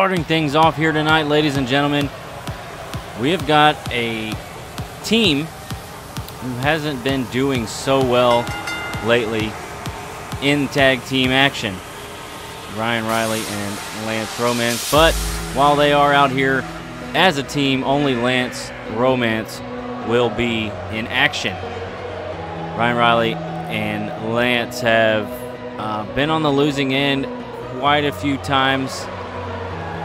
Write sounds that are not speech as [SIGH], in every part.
Starting things off here tonight, ladies and gentlemen, we have got a team who hasn't been doing so well lately in tag team action. Ryan Riley and Lance Romance. But while they are out here as a team, only Lance Romance will be in action. Ryan Riley and Lance have uh, been on the losing end quite a few times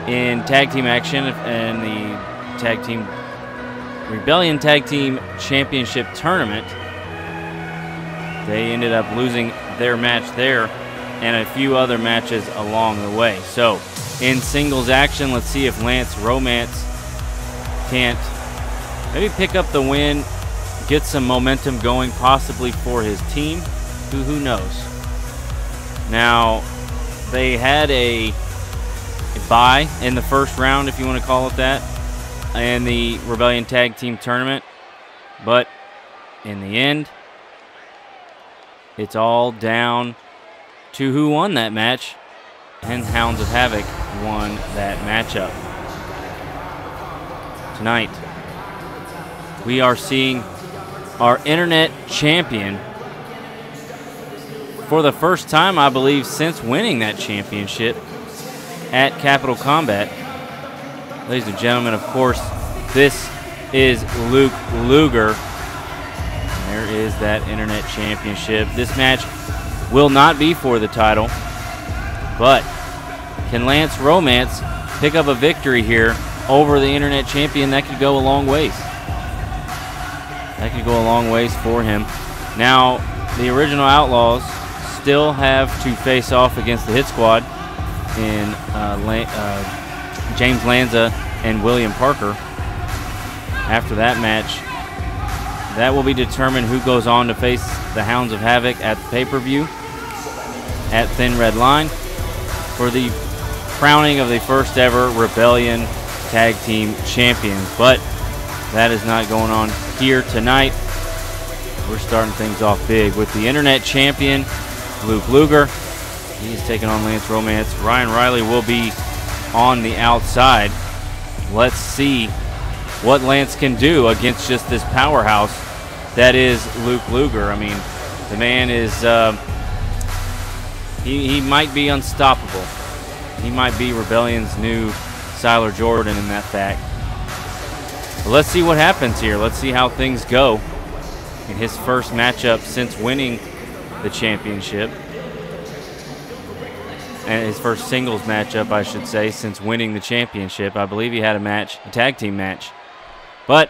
in tag team action and the tag team Rebellion Tag Team Championship Tournament. They ended up losing their match there and a few other matches along the way. So, in singles action, let's see if Lance Romance can't maybe pick up the win, get some momentum going, possibly for his team. Who, who knows? Now, they had a, a bye in the first round, if you want to call it that, in the Rebellion Tag Team Tournament. But in the end, it's all down to who won that match, and Hounds of Havoc won that matchup. Tonight, we are seeing our internet champion for the first time, I believe, since winning that championship at Capital Combat. Ladies and gentlemen, of course, this is Luke Luger. There is that internet championship. This match will not be for the title, but can Lance Romance pick up a victory here over the internet champion? That could go a long ways. That could go a long ways for him. Now, the original Outlaws still have to face off against the Hit Squad in uh, uh, James Lanza and William Parker. After that match, that will be determined who goes on to face the Hounds of Havoc at the pay-per-view at Thin Red Line for the crowning of the first ever Rebellion Tag Team Champions. But that is not going on here tonight. We're starting things off big with the Internet Champion, Luke Luger. He is taking on Lance Romance. Ryan Riley will be on the outside. Let's see what Lance can do against just this powerhouse that is Luke Luger. I mean, the man is, uh, he, he might be unstoppable. He might be Rebellion's new Siler Jordan in that fact. But let's see what happens here. Let's see how things go in his first matchup since winning the championship. And his first singles matchup, I should say, since winning the championship. I believe he had a match, a tag team match. But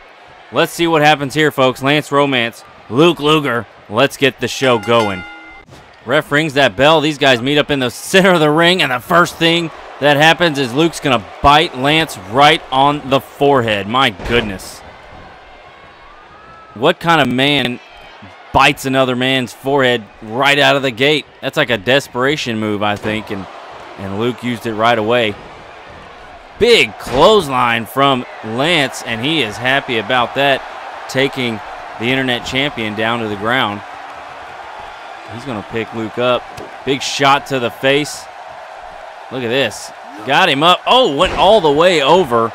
let's see what happens here, folks. Lance Romance, Luke Luger. Let's get the show going. Ref rings that bell. These guys meet up in the center of the ring, and the first thing that happens is Luke's going to bite Lance right on the forehead. My goodness. What kind of man bites another man's forehead right out of the gate? That's like a desperation move, I think, and, and Luke used it right away. Big clothesline from Lance, and he is happy about that, taking the internet champion down to the ground. He's going to pick Luke up. Big shot to the face. Look at this. Got him up. Oh, went all the way over.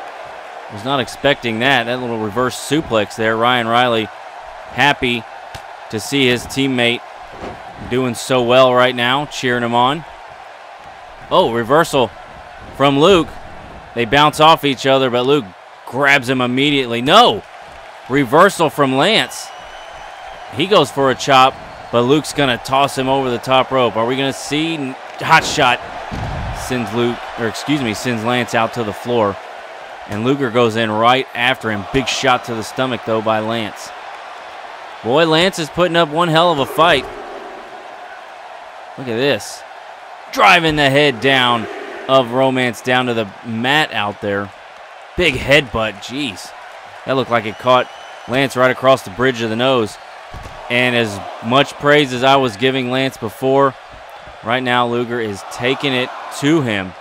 Was not expecting that. That little reverse suplex there. Ryan Riley happy to see his teammate doing so well right now, cheering him on. Oh, reversal from Luke. They bounce off each other, but Luke grabs him immediately. No! Reversal from Lance. He goes for a chop, but Luke's going to toss him over the top rope. Are we going to see hot shot sends Luke, or excuse me, sends Lance out to the floor. And Luger goes in right after him. Big shot to the stomach, though, by Lance. Boy, Lance is putting up one hell of a fight. Look at this. Driving the head down of Romance down to the mat out there. Big headbutt. Jeez. That looked like it caught Lance right across the bridge of the nose. And as much praise as I was giving Lance before, right now Luger is taking it to him.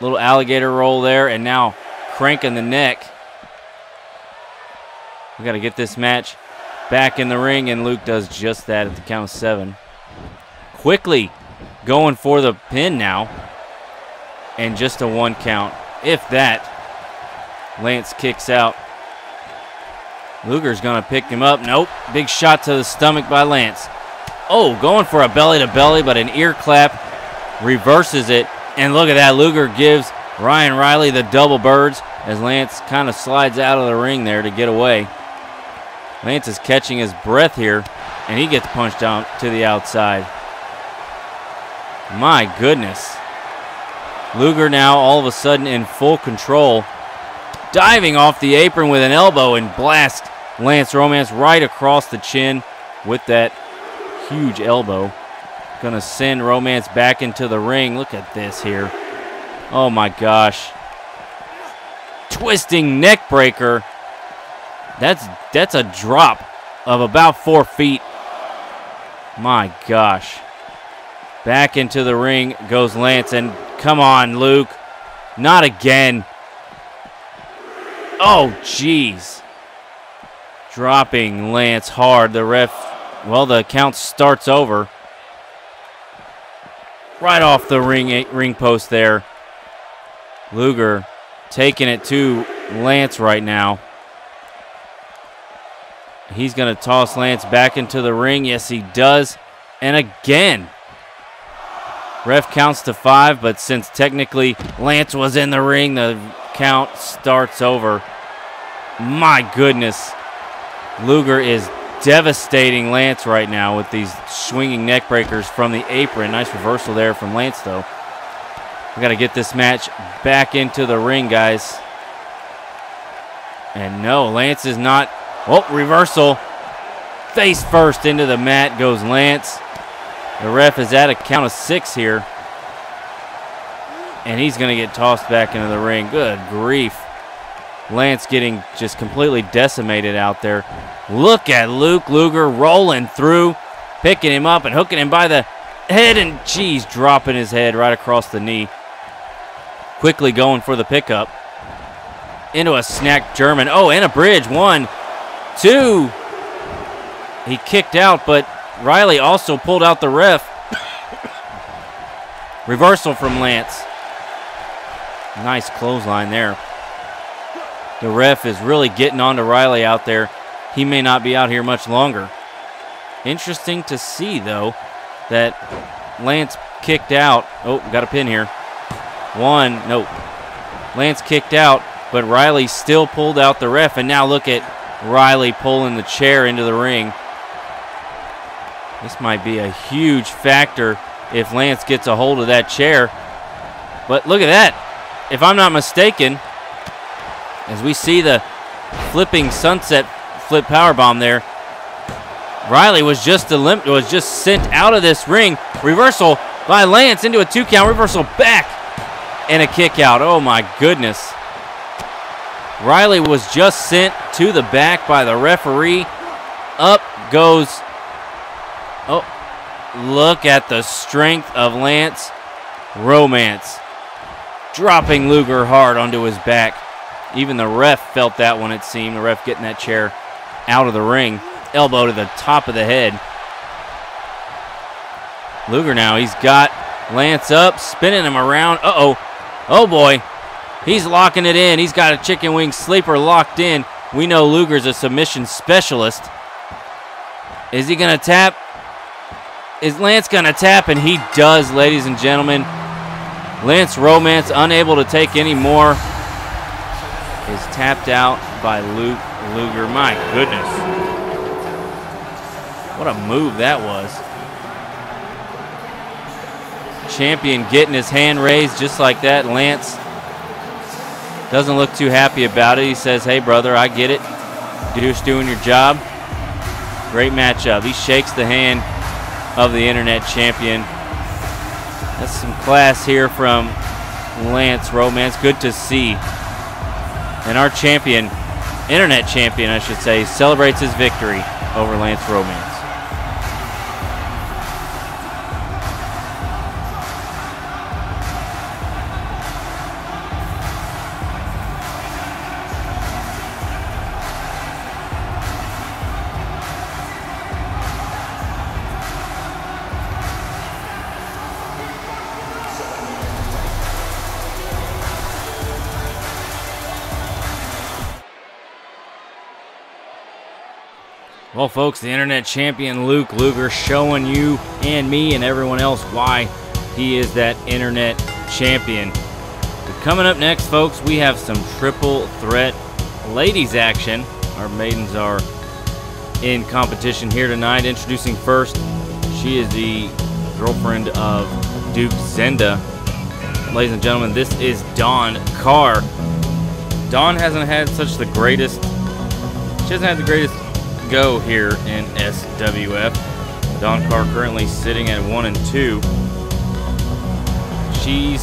Little alligator roll there, and now cranking the neck. We got to get this match back in the ring, and Luke does just that at the count of seven. Quickly going for the pin now. and just a one count. If that, Lance kicks out. Luger's going to pick him up. Nope. Big shot to the stomach by Lance. Oh, going for a belly to belly, but an ear clap reverses it. And look at that. Luger gives Ryan Riley the double birds as Lance kind of slides out of the ring there to get away. Lance is catching his breath here, and he gets punched down to the outside. My goodness. Luger now all of a sudden in full control. Diving off the apron with an elbow and blast Lance Romance right across the chin with that huge elbow. Gonna send Romance back into the ring. Look at this here. Oh my gosh. Twisting neck breaker. That's that's a drop of about four feet. My gosh. Back into the ring goes Lance, and come on, Luke. Not again. Oh, jeez. Dropping Lance hard. The ref, well, the count starts over. Right off the ring, eh, ring post there. Luger taking it to Lance right now. He's going to toss Lance back into the ring. Yes, he does. And again, Ref counts to five, but since technically Lance was in the ring, the count starts over. My goodness. Luger is devastating Lance right now with these swinging neck breakers from the apron. Nice reversal there from Lance, though. We got to get this match back into the ring, guys. And no, Lance is not. Oh, reversal. Face first into the mat goes Lance. The ref is at a count of six here. And he's going to get tossed back into the ring. Good grief. Lance getting just completely decimated out there. Look at Luke Luger rolling through, picking him up and hooking him by the head, and geez, dropping his head right across the knee. Quickly going for the pickup. Into a snap German. Oh, and a bridge. One, two. He kicked out, but Riley also pulled out the ref. [COUGHS] Reversal from Lance. Nice clothesline there. The ref is really getting on to Riley out there. He may not be out here much longer. Interesting to see, though, that Lance kicked out. Oh, got a pin here. One, nope. Lance kicked out, but Riley still pulled out the ref, and now look at Riley pulling the chair into the ring. This might be a huge factor if Lance gets a hold of that chair. But look at that. If I'm not mistaken, as we see the flipping sunset flip power bomb there, Riley was just was just sent out of this ring. Reversal by Lance into a two count. Reversal back and a kick out. Oh my goodness. Riley was just sent to the back by the referee. Up goes Oh, look at the strength of Lance Romance. Dropping Luger hard onto his back. Even the ref felt that one, it seemed. The ref getting that chair out of the ring. Elbow to the top of the head. Luger now, he's got Lance up, spinning him around. Uh oh. Oh boy. He's locking it in. He's got a chicken wing sleeper locked in. We know Luger's a submission specialist. Is he going to tap? Is Lance going to tap? And he does, ladies and gentlemen. Lance Romance, unable to take any more, is tapped out by Luke Luger. My goodness. What a move that was. Champion getting his hand raised just like that. Lance doesn't look too happy about it. He says, hey, brother, I get it. You're just doing your job. Great matchup. He shakes the hand of the internet champion. That's some class here from Lance Romance. Good to see. And our champion, internet champion, I should say, celebrates his victory over Lance Romance. Well, folks, the internet champion Luke Luger showing you and me and everyone else why he is that internet champion. But coming up next, folks, we have some triple threat ladies action. Our maidens are in competition here tonight. Introducing first, she is the girlfriend of Duke Zenda. Ladies and gentlemen, this is Dawn Carr. Dawn hasn't had such the greatest, she hasn't had the greatest go here in SWF. Dawn Carr currently sitting at 1 and 2. She's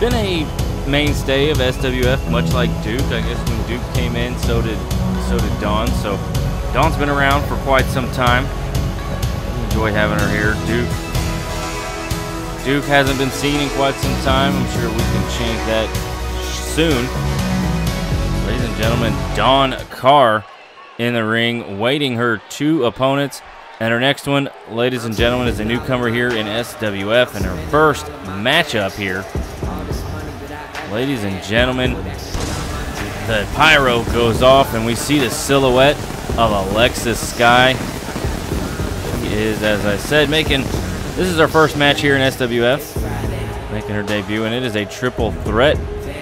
been a mainstay of SWF, much like Duke. I guess when Duke came in, so did so did Dawn. So Dawn's been around for quite some time. Enjoy having her here. Duke Duke hasn't been seen in quite some time. I'm sure we can change that soon. Ladies and gentlemen, Dawn Carr in the ring, waiting her two opponents. And her next one, ladies and gentlemen, is a newcomer here in SWF and her first matchup here. Ladies and gentlemen, the pyro goes off and we see the silhouette of Alexis Sky. She is, as I said, making this is our first match here in SWF, making her debut, and it is a triple threat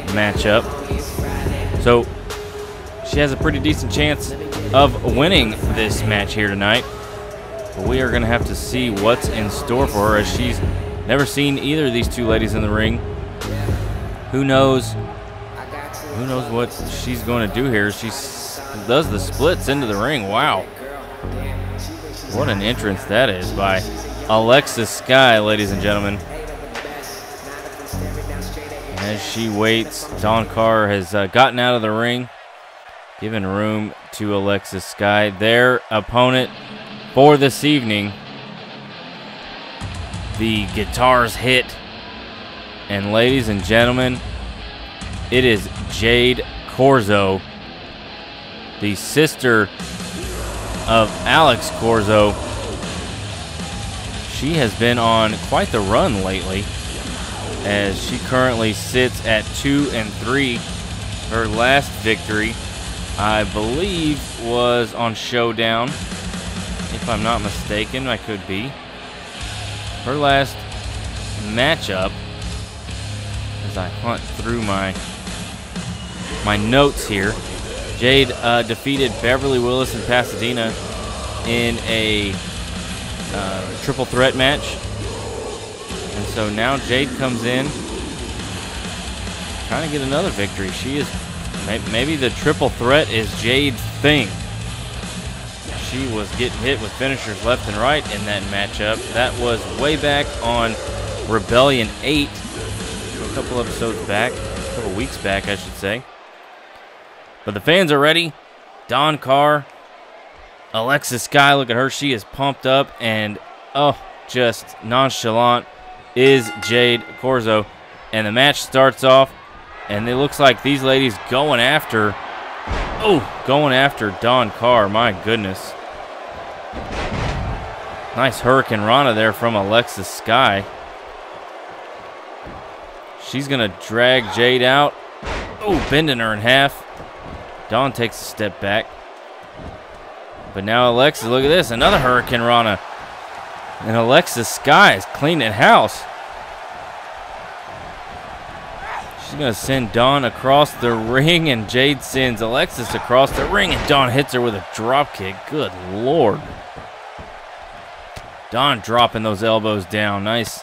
matchup. So she has a pretty decent chance of winning this match here tonight. But we are going to have to see what's in store for her as she's never seen either of these two ladies in the ring. Who knows? Who knows what she's going to do here? She does the splits into the ring. Wow. What an entrance that is by Alexis Sky, ladies and gentlemen. As she waits, Dawn Carr has uh, gotten out of the ring, giving room to Alexis Sky. Their opponent for this evening, the guitars hit. And ladies and gentlemen, it is Jade Corzo, the sister of Alex Corzo. She has been on quite the run lately as she currently sits at 2 and 3. Her last victory I believe was on Showdown. If I'm not mistaken, I could be. Her last matchup, as I hunt through my my notes here, Jade uh, defeated Beverly Willis in Pasadena in a uh, triple threat match. And so now Jade comes in trying to get another victory. She is Maybe the triple threat is Jade's thing. She was getting hit with finishers left and right in that matchup. That was way back on Rebellion 8, a couple episodes back, a couple weeks back, I should say. But the fans are ready. Dawn Carr, Alexis Sky, look at her. She is pumped up and, oh, just nonchalant is Jade Corzo. And the match starts off and it looks like these ladies going after, oh, going after Dawn Carr. My goodness. Nice hurricanrana there from Alexis Sky. She's going to drag Jade out. Oh, bending her in half. Dawn takes a step back. But now Alexis, look at this, another hurricanrana. And Alexis Sky is cleaning house. She's going to send Dawn across the ring, and Jade sends Alexis across the ring, and Dawn hits her with a drop kick. Good lord. Dawn dropping those elbows down. Nice.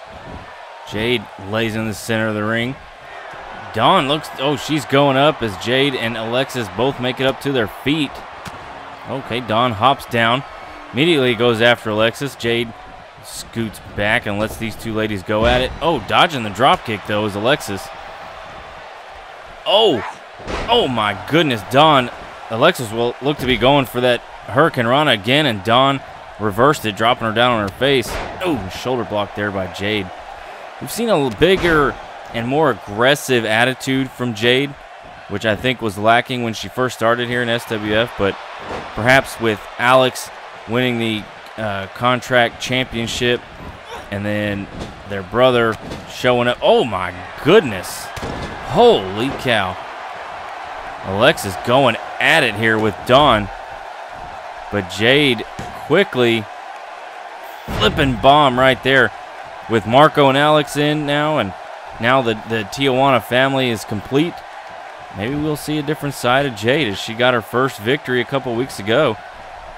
Jade lays in the center of the ring. Dawn looks, oh, she's going up as Jade and Alexis both make it up to their feet. Okay, Dawn hops down. Immediately goes after Alexis. Jade scoots back and lets these two ladies go at it. Oh, dodging the drop kick, though, is Alexis. Oh, oh my goodness, Dawn. Alexis will look to be going for that hurricanrana again, and Dawn reversed it, dropping her down on her face. Oh, shoulder block there by Jade. We've seen a bigger and more aggressive attitude from Jade, which I think was lacking when she first started here in SWF, but perhaps with Alex winning the uh, contract championship and then their brother showing up. Oh my goodness. Holy cow. Alexis going at it here with Dawn. But Jade quickly flipping bomb right there with Marco and Alex in now, and now the, the Tijuana family is complete. Maybe we'll see a different side of Jade as she got her first victory a couple weeks ago.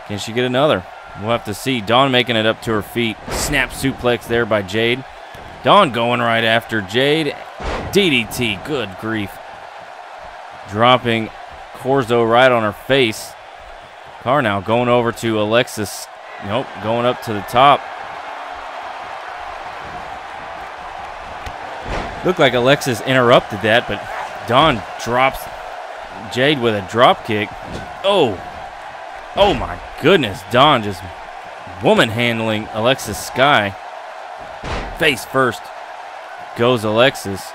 Can she get another? We'll have to see. Dawn making it up to her feet. Snap suplex there by Jade. Dawn going right after Jade. DDT. Good grief. Dropping Corzo right on her face. Carr now going over to Alexis. Nope, going up to the top. Looked like Alexis interrupted that, but Dawn drops Jade with a drop kick. Oh, oh my goodness. Dawn just woman handling Alexis Sky. Face first goes Alexis.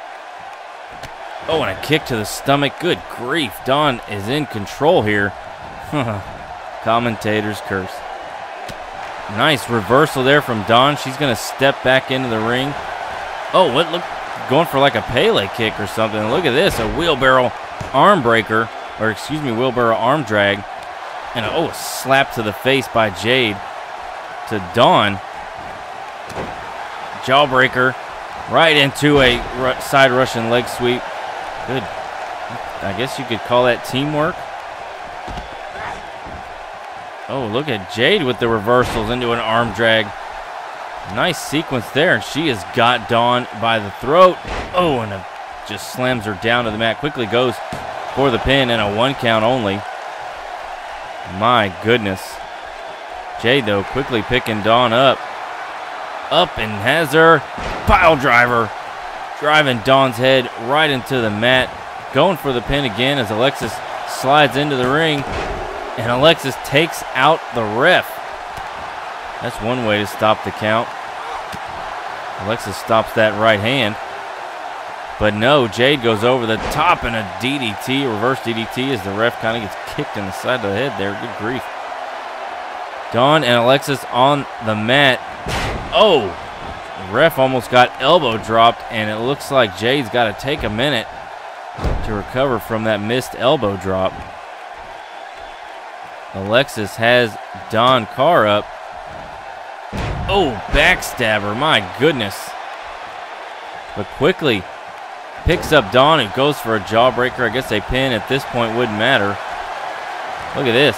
Oh, and a kick to the stomach. Good grief. Dawn is in control here. [LAUGHS] Commentator's curse. Nice reversal there from Dawn. She's going to step back into the ring. Oh, what look going for like a Pele kick or something. Look at this, a wheelbarrow arm breaker, or excuse me, wheelbarrow arm drag. And a, oh, a slap to the face by Jade to Dawn. Jawbreaker right into a side Russian leg sweep. Good. I guess you could call that teamwork. Oh, look at Jade with the reversals into an arm drag. Nice sequence there. She has got Dawn by the throat. Oh, and a, just slams her down to the mat. Quickly goes for the pin and a one count only. My goodness. Jade, though, quickly picking Dawn up. Up and has her. Pile driver. Driving Dawn's head right into the mat. Going for the pin again as Alexis slides into the ring. And Alexis takes out the ref. That's one way to stop the count. Alexis stops that right hand. But no, Jade goes over the top in a DDT, reverse DDT, as the ref kind of gets kicked in the side of the head there. Good grief. Dawn and Alexis on the mat. Oh, ref almost got elbow dropped, and it looks like Jade's got to take a minute to recover from that missed elbow drop. Alexis has Dawn Carr up. Oh, backstabber. My goodness. But quickly picks up Dawn and goes for a jawbreaker. I guess a pin at this point wouldn't matter. Look at this.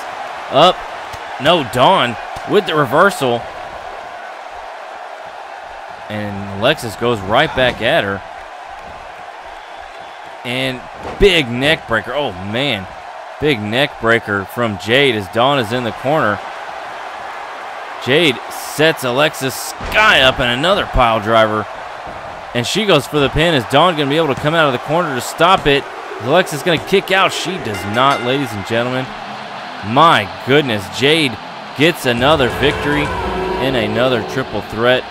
Up. No, Dawn with the reversal. And Alexis goes right back at her. And big neck breaker. Oh, man. Big neck breaker from Jade as Dawn is in the corner. Jade sets Alexis Sky up in another pile driver. And she goes for the pin. Is Dawn going to be able to come out of the corner to stop it? Is Alexis going to kick out? She does not, ladies and gentlemen. My goodness, Jade gets another victory in another triple threat.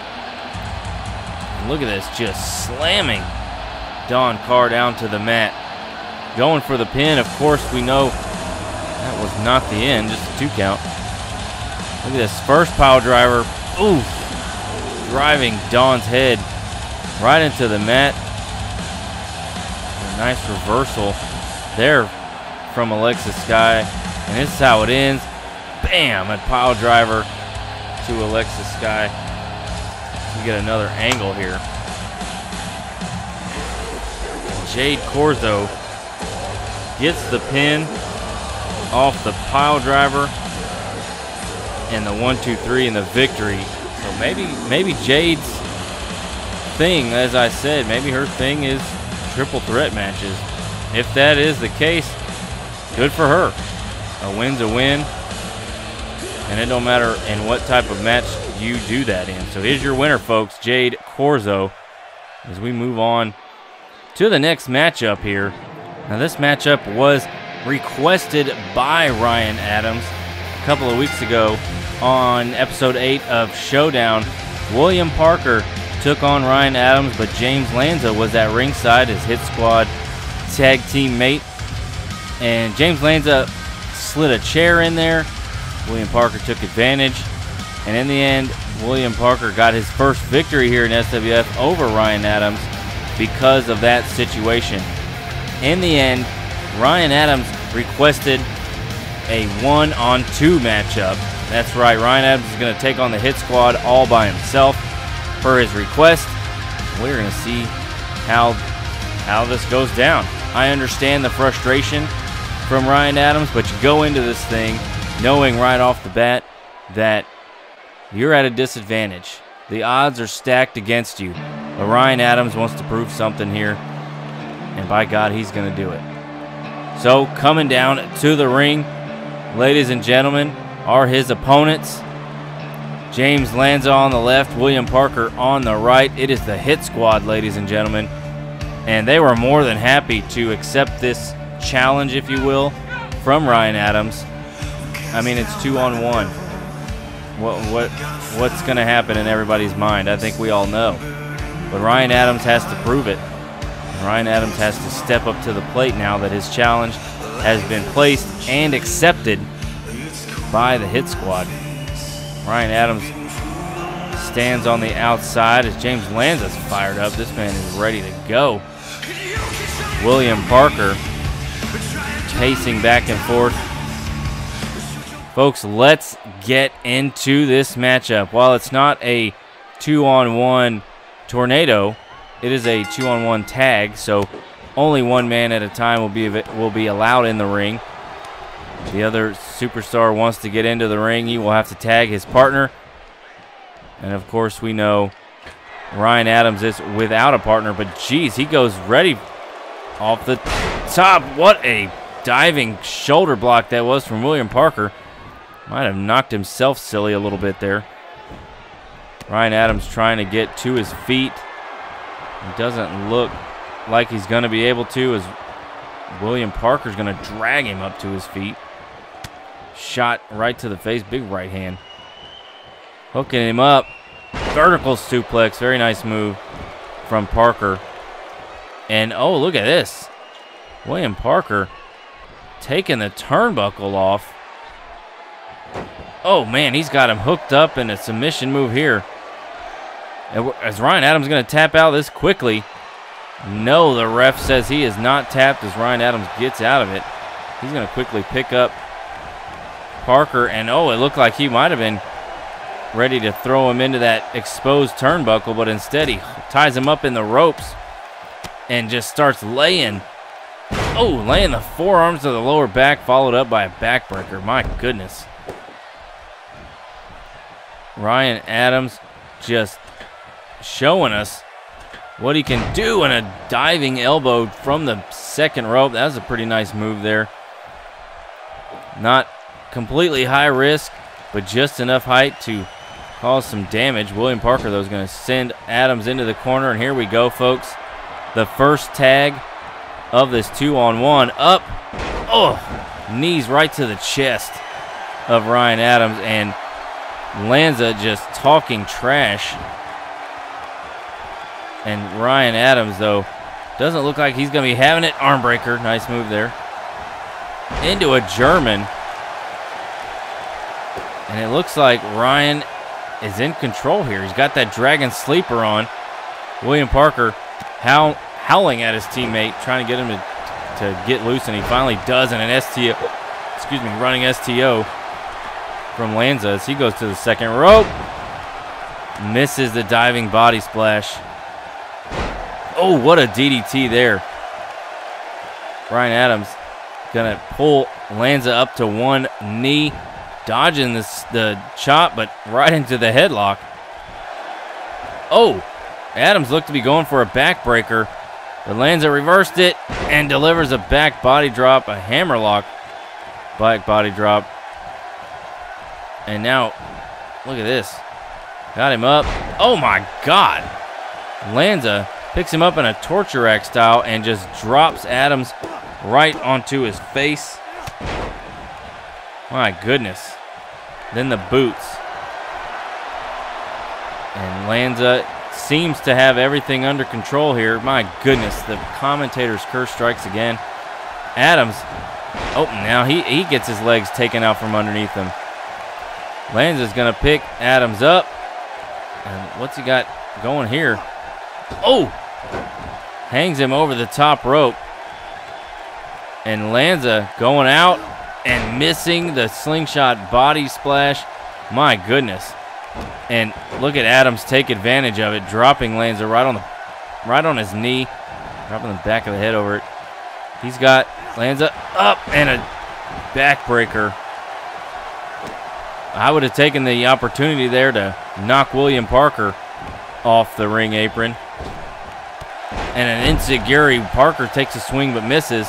Look at this, just slamming Dawn Carr down to the mat. Going for the pin. Of course, we know that was not the end, just a two count. Look at this first pile driver. Ooh, driving Dawn's head right into the mat. A nice reversal there from Alexis Sky. And this is how it ends. Bam! A pile driver to Alexis Sky. Get another angle here. Jade Corzo gets the pin off the pile driver and the one, two, three, and the victory. So maybe, maybe Jade's thing, as I said, maybe her thing is triple threat matches. If that is the case, good for her. A win's a win, and it don't matter in what type of match you do that in. So here's your winner, folks, Jade Corzo. As we move on to the next matchup here. Now this matchup was requested by Ryan Adams a couple of weeks ago on episode 8 of Showdown. William Parker took on Ryan Adams, but James Lanza was at ringside, his hit squad tag team mate. And James Lanza slid a chair in there. William Parker took advantage. And in the end, William Parker got his first victory here in SWF over Ryan Adams because of that situation. In the end, Ryan Adams requested a one on two matchup. That's right, Ryan Adams is going to take on the Hit Squad all by himself per his request. We're going to see how, how this goes down. I understand the frustration from Ryan Adams, but you go into this thing knowing right off the bat that you're at a disadvantage. The odds are stacked against you. But Ryan Adams wants to prove something here, and by God, he's going to do it. So, coming down to the ring, ladies and gentlemen, are his opponents. James Lanza on the left, William Parker on the right. It is the hit squad, ladies and gentlemen. And they were more than happy to accept this challenge, if you will, from Ryan Adams. I mean, it's two on one. What what what's going to happen in everybody's mind? I think we all know. But Ryan Adams has to prove it. Ryan Adams has to step up to the plate now that his challenge has been placed and accepted by the hit squad. Ryan Adams stands on the outside as James Lanza's fired up. This man is ready to go. William Parker pacing back and forth. Folks, let's get into this matchup. While it's not a two on one tornado, it is a two on one tag, so only one man at a time will be will be allowed in the ring. The other superstar wants to get into the ring, he will have to tag his partner. And of course, we know Ryan Adams is without a partner, but geez, he goes ready off the top. What a diving shoulder block that was from William Parker. Might have knocked himself silly a little bit there. Ryan Adams trying to get to his feet. Doesn't look like he's going to be able to as William Parker's going to drag him up to his feet. Shot right to the face, big right hand. Hooking him up. Vertical suplex, very nice move from Parker. And oh, look at this. William Parker taking the turnbuckle off. Oh man, he's got him hooked up in a submission move here. As Ryan Adams going to tap out this quickly. No, the ref says he is not tapped as Ryan Adams gets out of it. He's going to quickly pick up Parker, and oh, it looked like he might have been ready to throw him into that exposed turnbuckle, but instead he ties him up in the ropes and just starts laying. Oh, laying the forearms to the lower back, followed up by a backbreaker. My goodness. Ryan Adams just showing us what he can do in a diving elbow from the second rope. That was a pretty nice move there. Not completely high risk, but just enough height to cause some damage. William Parker, though, is going to send Adams into the corner. And here we go, folks. The first tag of this two on one. Up. Oh, knees right to the chest of Ryan Adams. And Lanza just talking trash and Ryan Adams, though, doesn't look like he's going to be having it. Armbreaker, nice move there. Into a German. And it looks like Ryan is in control here. He's got that Dragon Sleeper on. William Parker howl, howling at his teammate, trying to get him to, to get loose, and he finally does in an STO, excuse me, running STO from Lanza as he goes to the second rope. Misses the diving body splash. Oh, what a DDT there. Ryan Adams gonna pull Lanza up to one knee, dodging this, the chop, but right into the headlock. Oh, Adams looked to be going for a backbreaker, but Lanza reversed it and delivers a back body drop, a hammerlock back body drop. And now, look at this. Got him up. Oh my God. Lanza picks him up in a torture rack style and just drops Adams right onto his face. My goodness. Then the boots. And Lanza seems to have everything under control here. My goodness, the commentator's curse strikes again. Adams, oh, now he, he gets his legs taken out from underneath him. Lanza's going to pick Adams up. And what's he got going here? Oh, hangs him over the top rope. And Lanza going out and missing the slingshot body splash. My goodness. And look at Adams take advantage of it, dropping Lanza right on the right on his knee, dropping the back of the head over it. He's got Lanza up and a backbreaker. I would have taken the opportunity there to knock William Parker off the ring apron. And an Enzuigiri. Parker takes a swing but misses.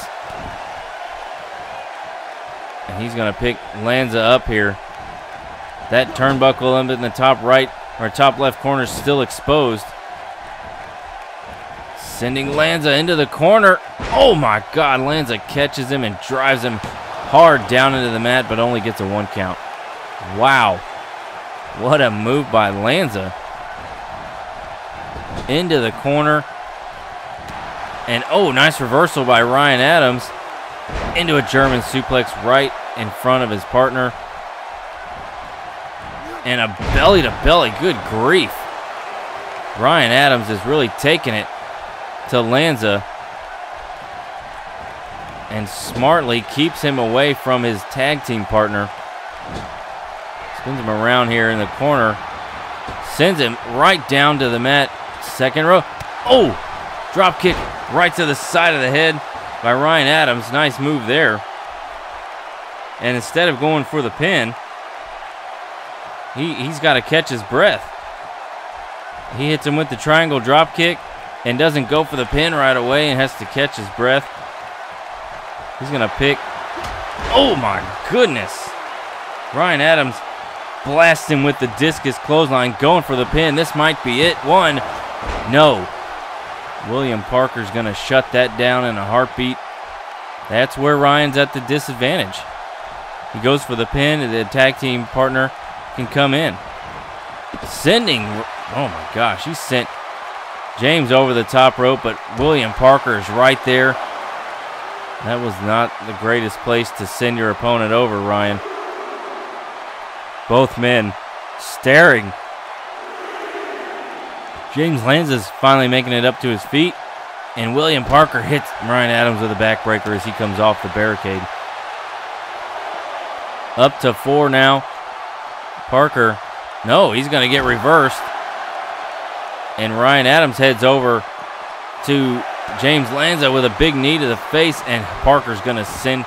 And he's going to pick Lanza up here. That turnbuckle in the top right or top left corner is still exposed. Sending Lanza into the corner. Oh my God, Lanza catches him and drives him hard down into the mat, but only gets a one count. Wow. What a move by Lanza. Into the corner. And oh, nice reversal by Ryan Adams. Into a German suplex right in front of his partner and a belly to belly. Good grief. Ryan Adams is really taking it to Lanza and smartly keeps him away from his tag team partner. Spins him around here in the corner. Sends him right down to the mat. Second row. Oh! Drop kick right to the side of the head by Ryan Adams. Nice move there. And instead of going for the pin, he, he's got to catch his breath. He hits him with the triangle drop kick and doesn't go for the pin right away and has to catch his breath. He's going to pick. Oh my goodness. Ryan Adams blasts him with the discus clothesline, going for the pin. This might be it. One. No. William Parker's going to shut that down in a heartbeat. That's where Ryan's at the disadvantage. He goes for the pin, and the tag team partner can come in. Sending, oh my gosh, he sent James over the top rope, but William Parker is right there. That was not the greatest place to send your opponent over, Ryan. Both men staring. James Lanza's finally making it up to his feet, and William Parker hits Ryan Adams with a backbreaker as he comes off the barricade. Up to four now. Parker, no, he's going to get reversed. And Ryan Adams heads over to James Lanza with a big knee to the face, and Parker's going to send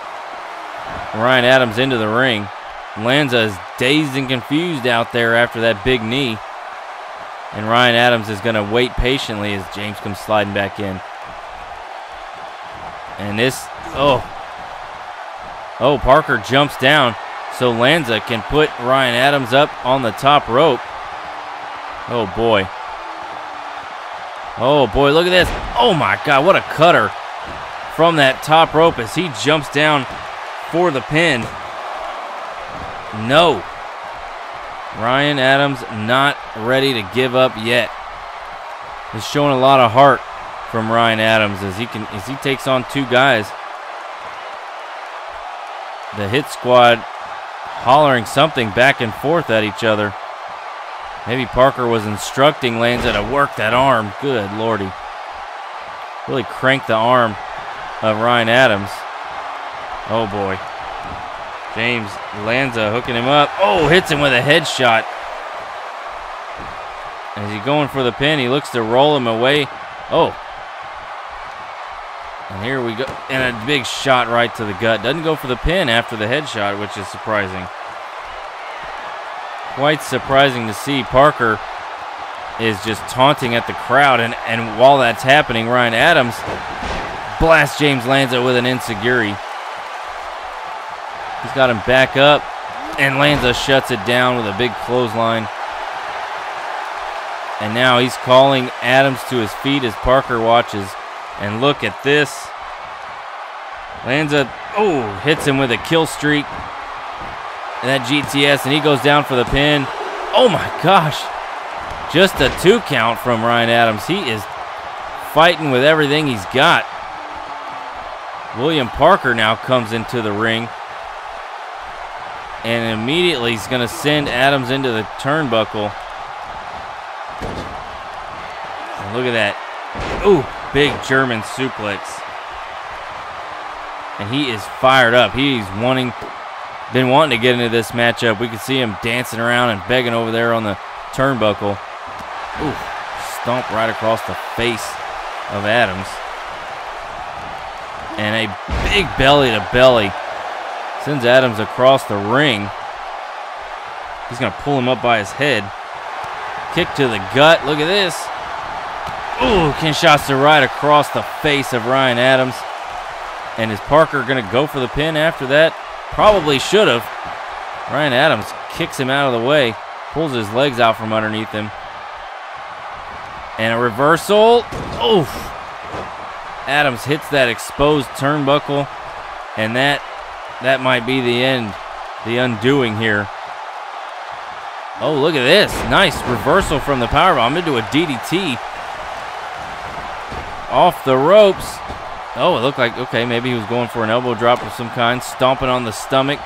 Ryan Adams into the ring. Lanza is dazed and confused out there after that big knee. And Ryan Adams is going to wait patiently as James comes sliding back in. And this, oh. Oh, Parker jumps down. So Lanza can put Ryan Adams up on the top rope. Oh boy. Oh boy, look at this. Oh my God, what a cutter from that top rope as he jumps down for the pin. No. Ryan Adams not ready to give up yet. He's showing a lot of heart from Ryan Adams as he can as he takes on two guys. The hit squad hollering something back and forth at each other. Maybe Parker was instructing Lanza to work that arm. Good lordy. Really cranked the arm of Ryan Adams. Oh boy. James Lanza hooking him up. Oh, hits him with a headshot. As he going for the pin, he looks to roll him away. Oh, and here we go. And a big shot right to the gut. Doesn't go for the pin after the headshot, which is surprising. Quite surprising to see Parker is just taunting at the crowd. And, and while that's happening, Ryan Adams blasts James Lanza with an Enzuigiri. He's got him back up. And Lanza shuts it down with a big clothesline. And now he's calling Adams to his feet as Parker watches. And look at this. Lanza, oh, hits him with a kill streak. And that GTS, and he goes down for the pin. Oh my gosh. Just a two count from Ryan Adams. He is fighting with everything he's got. William Parker now comes into the ring. And immediately he's going to send Adams into the turnbuckle. And look at that. Ooh, big German suplex. And he is fired up. He's wanting been wanting to get into this matchup. We can see him dancing around and begging over there on the turnbuckle. Ooh, stomp right across the face of Adams. And a big belly to belly sends Adams across the ring. He's going to pull him up by his head. Kick to the gut. Look at this. Ooh, Kinshasa right across the face of Ryan Adams. And is Parker going to go for the pin after that? Probably should have. Ryan Adams kicks him out of the way, pulls his legs out from underneath him. And a reversal. Oof. Adams hits that exposed turnbuckle, and that that might be the end, the undoing here. Oh, look at this. Nice reversal from the powerbomb into a DDT. Off the ropes. Oh, it looked like, okay, maybe he was going for an elbow drop of some kind, stomping on the stomach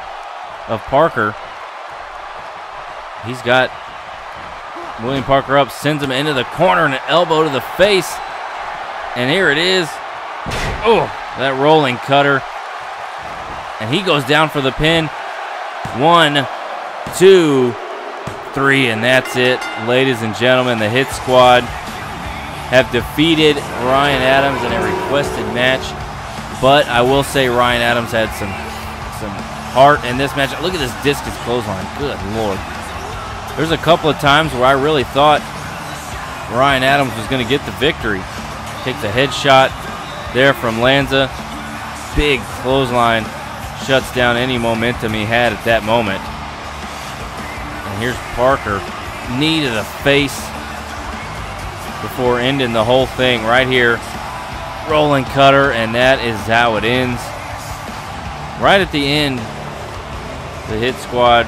of Parker. He's got William Parker up, sends him into the corner, and an elbow to the face. And here it is. Oh, that rolling cutter. And he goes down for the pin. One, two, three, and that's it. Ladies and gentlemen, the Hit Squad have defeated Ryan Adams in a requested match. But I will say Ryan Adams had some some heart in this match. Look at this discus clothesline. Good lord. There's a couple of times where I really thought Ryan Adams was going to get the victory. Takes a headshot there from Lanza. Big clothesline shuts down any momentum he had at that moment. And here's Parker. Knee to the face before ending the whole thing right here. Rolling cutter, and that is how it ends. Right at the end, the hit squad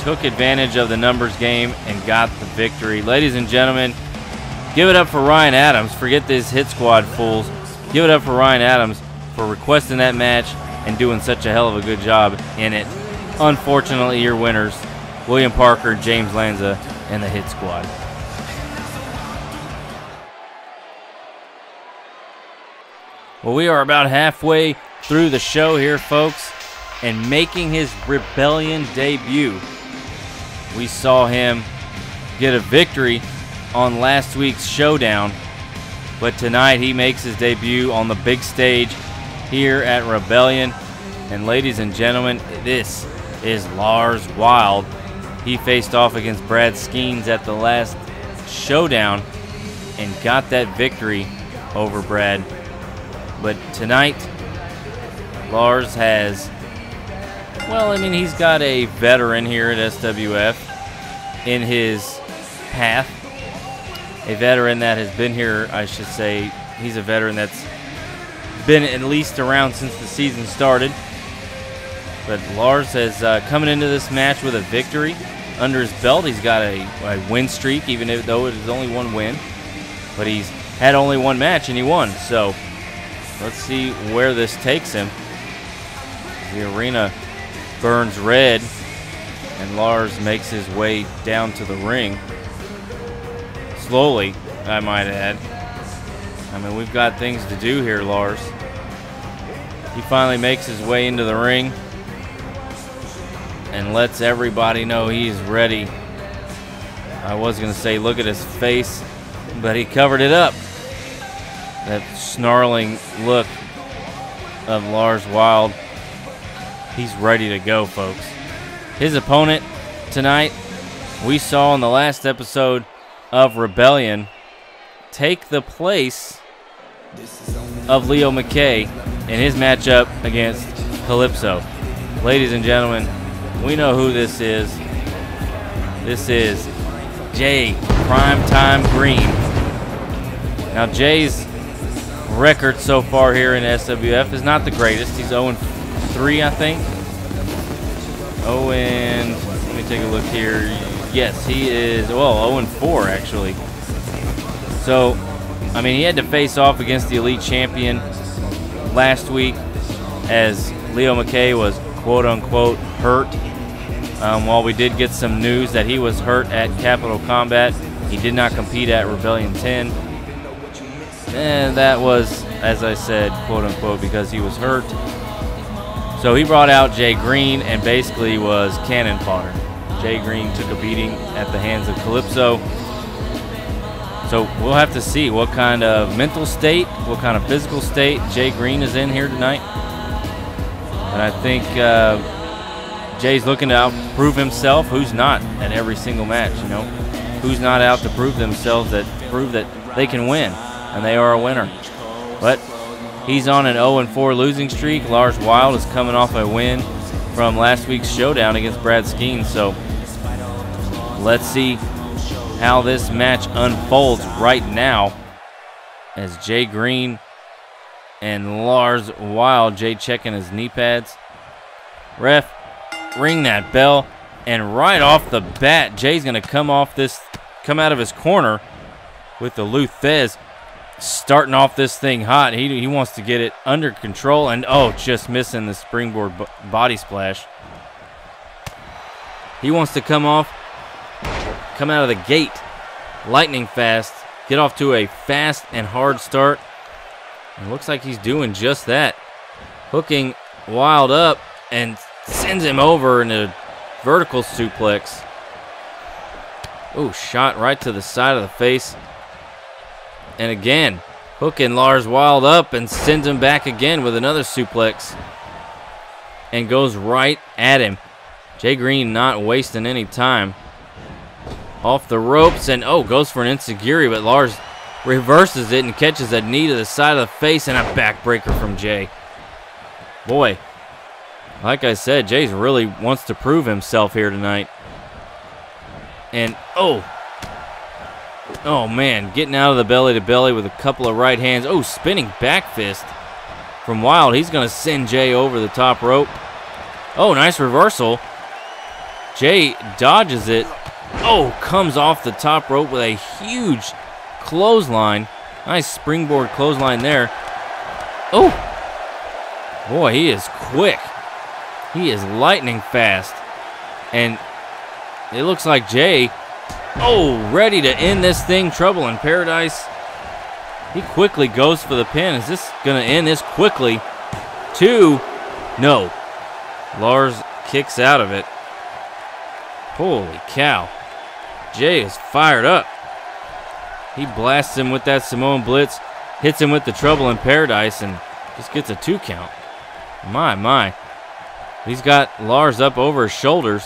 took advantage of the numbers game and got the victory. Ladies and gentlemen, give it up for Ryan Adams. Forget this hit squad fools. Give it up for Ryan Adams for requesting that match and doing such a hell of a good job in it. Unfortunately, your winners, William Parker, James Lanza, and the hit squad. Well, we are about halfway through the show here, folks, and making his Rebellion debut. We saw him get a victory on last week's showdown, but tonight he makes his debut on the big stage here at Rebellion. And ladies and gentlemen, this is Lars Wild. He faced off against Brad Skeens at the last showdown and got that victory over Brad but tonight, Lars has, well, I mean, he's got a veteran here at SWF in his path. A veteran that has been here, I should say, he's a veteran that's been at least around since the season started. But Lars is uh, coming into this match with a victory under his belt. He's got a, a win streak, even though it is only one win. But he's had only one match and he won. So Let's see where this takes him. The arena burns red, and Lars makes his way down to the ring. Slowly, I might add. I mean, we've got things to do here, Lars. He finally makes his way into the ring and lets everybody know he's ready. I was going to say, look at his face, but he covered it up that snarling look of Lars Wild. He's ready to go, folks. His opponent tonight, we saw in the last episode of Rebellion, take the place of Leo McKay in his matchup against Calypso. Ladies and gentlemen, we know who this is. This is Jay Primetime Green. Now, Jay's record so far here in SWF is not the greatest. He's 0 3, I think. 0 and let me take a look here. Yes, he is well 0 4 actually. So, I mean, he had to face off against the elite champion last week as Leo McKay was quote unquote hurt. Um, while we did get some news that he was hurt at Capital Combat, he did not compete at Rebellion 10. And that was, as I said, quote unquote, because he was hurt. So he brought out Jay Green and basically was cannon fodder. Jay Green took a beating at the hands of Calypso. So we'll have to see what kind of mental state, what kind of physical state Jay Green is in here tonight. And I think uh, Jay's looking to prove himself. Who's not at every single match, you know? Who's not out to prove themselves that prove that they can win, and they are a winner. But he's on an 0-4 losing streak. Lars Wild is coming off a win from last week's showdown against Brad Skeen. So let's see how this match unfolds right now as Jay Green and Lars Wild. Jay checking his knee pads. Ref, ring that bell. And right off the bat, Jay's to come off this, come out of his corner with the Lou Thesz starting off this thing hot. He, he wants to get it under control. And, oh, just missing the springboard body splash. He wants to come off come out of the gate lightning fast, get off to a fast and hard start. Looks like he's doing just that. Hooking Wild up and sends him over in a vertical suplex. Oh, shot right to the side of the face. And again, hooking Lars Wild up and sends him back again with another suplex. And goes right at him. Jay Green not wasting any time off the ropes and oh goes for an enzuigiri but Lars reverses it and catches a knee to the side of the face and a backbreaker from Jay. Boy like I said Jay's really wants to prove himself here tonight. And oh oh man getting out of the belly to belly with a couple of right hands. Oh spinning back fist from Wild. He's gonna send Jay over the top rope. Oh nice reversal. Jay dodges it Oh, comes off the top rope with a huge clothesline. Nice springboard clothesline there. Oh, boy, he is quick. He is lightning fast. And it looks like Jay, oh, ready to end this thing. Trouble in paradise. He quickly goes for the pin. Is this going to end this quickly? Two. No. Lars kicks out of it. Holy cow. Jay is fired up. He blasts him with that Samoan Blitz, hits him with the Trouble in Paradise, and just gets a two count. My, my. He's got Lars up over his shoulders.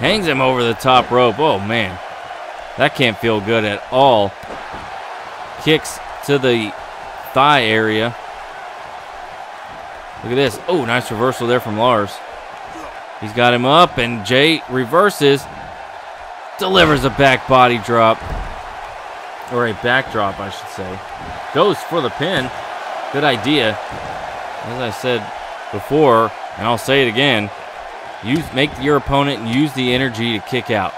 Hangs him over the top rope. Oh, man. That can't feel good at all. Kicks to the thigh area. Look at this. Oh, nice reversal there from Lars. He's got him up, and Jay reverses delivers a back body drop. Or a backdrop, I should say. Goes for the pin. Good idea. As I said before, and I'll say it again, use make your opponent use the energy to kick out.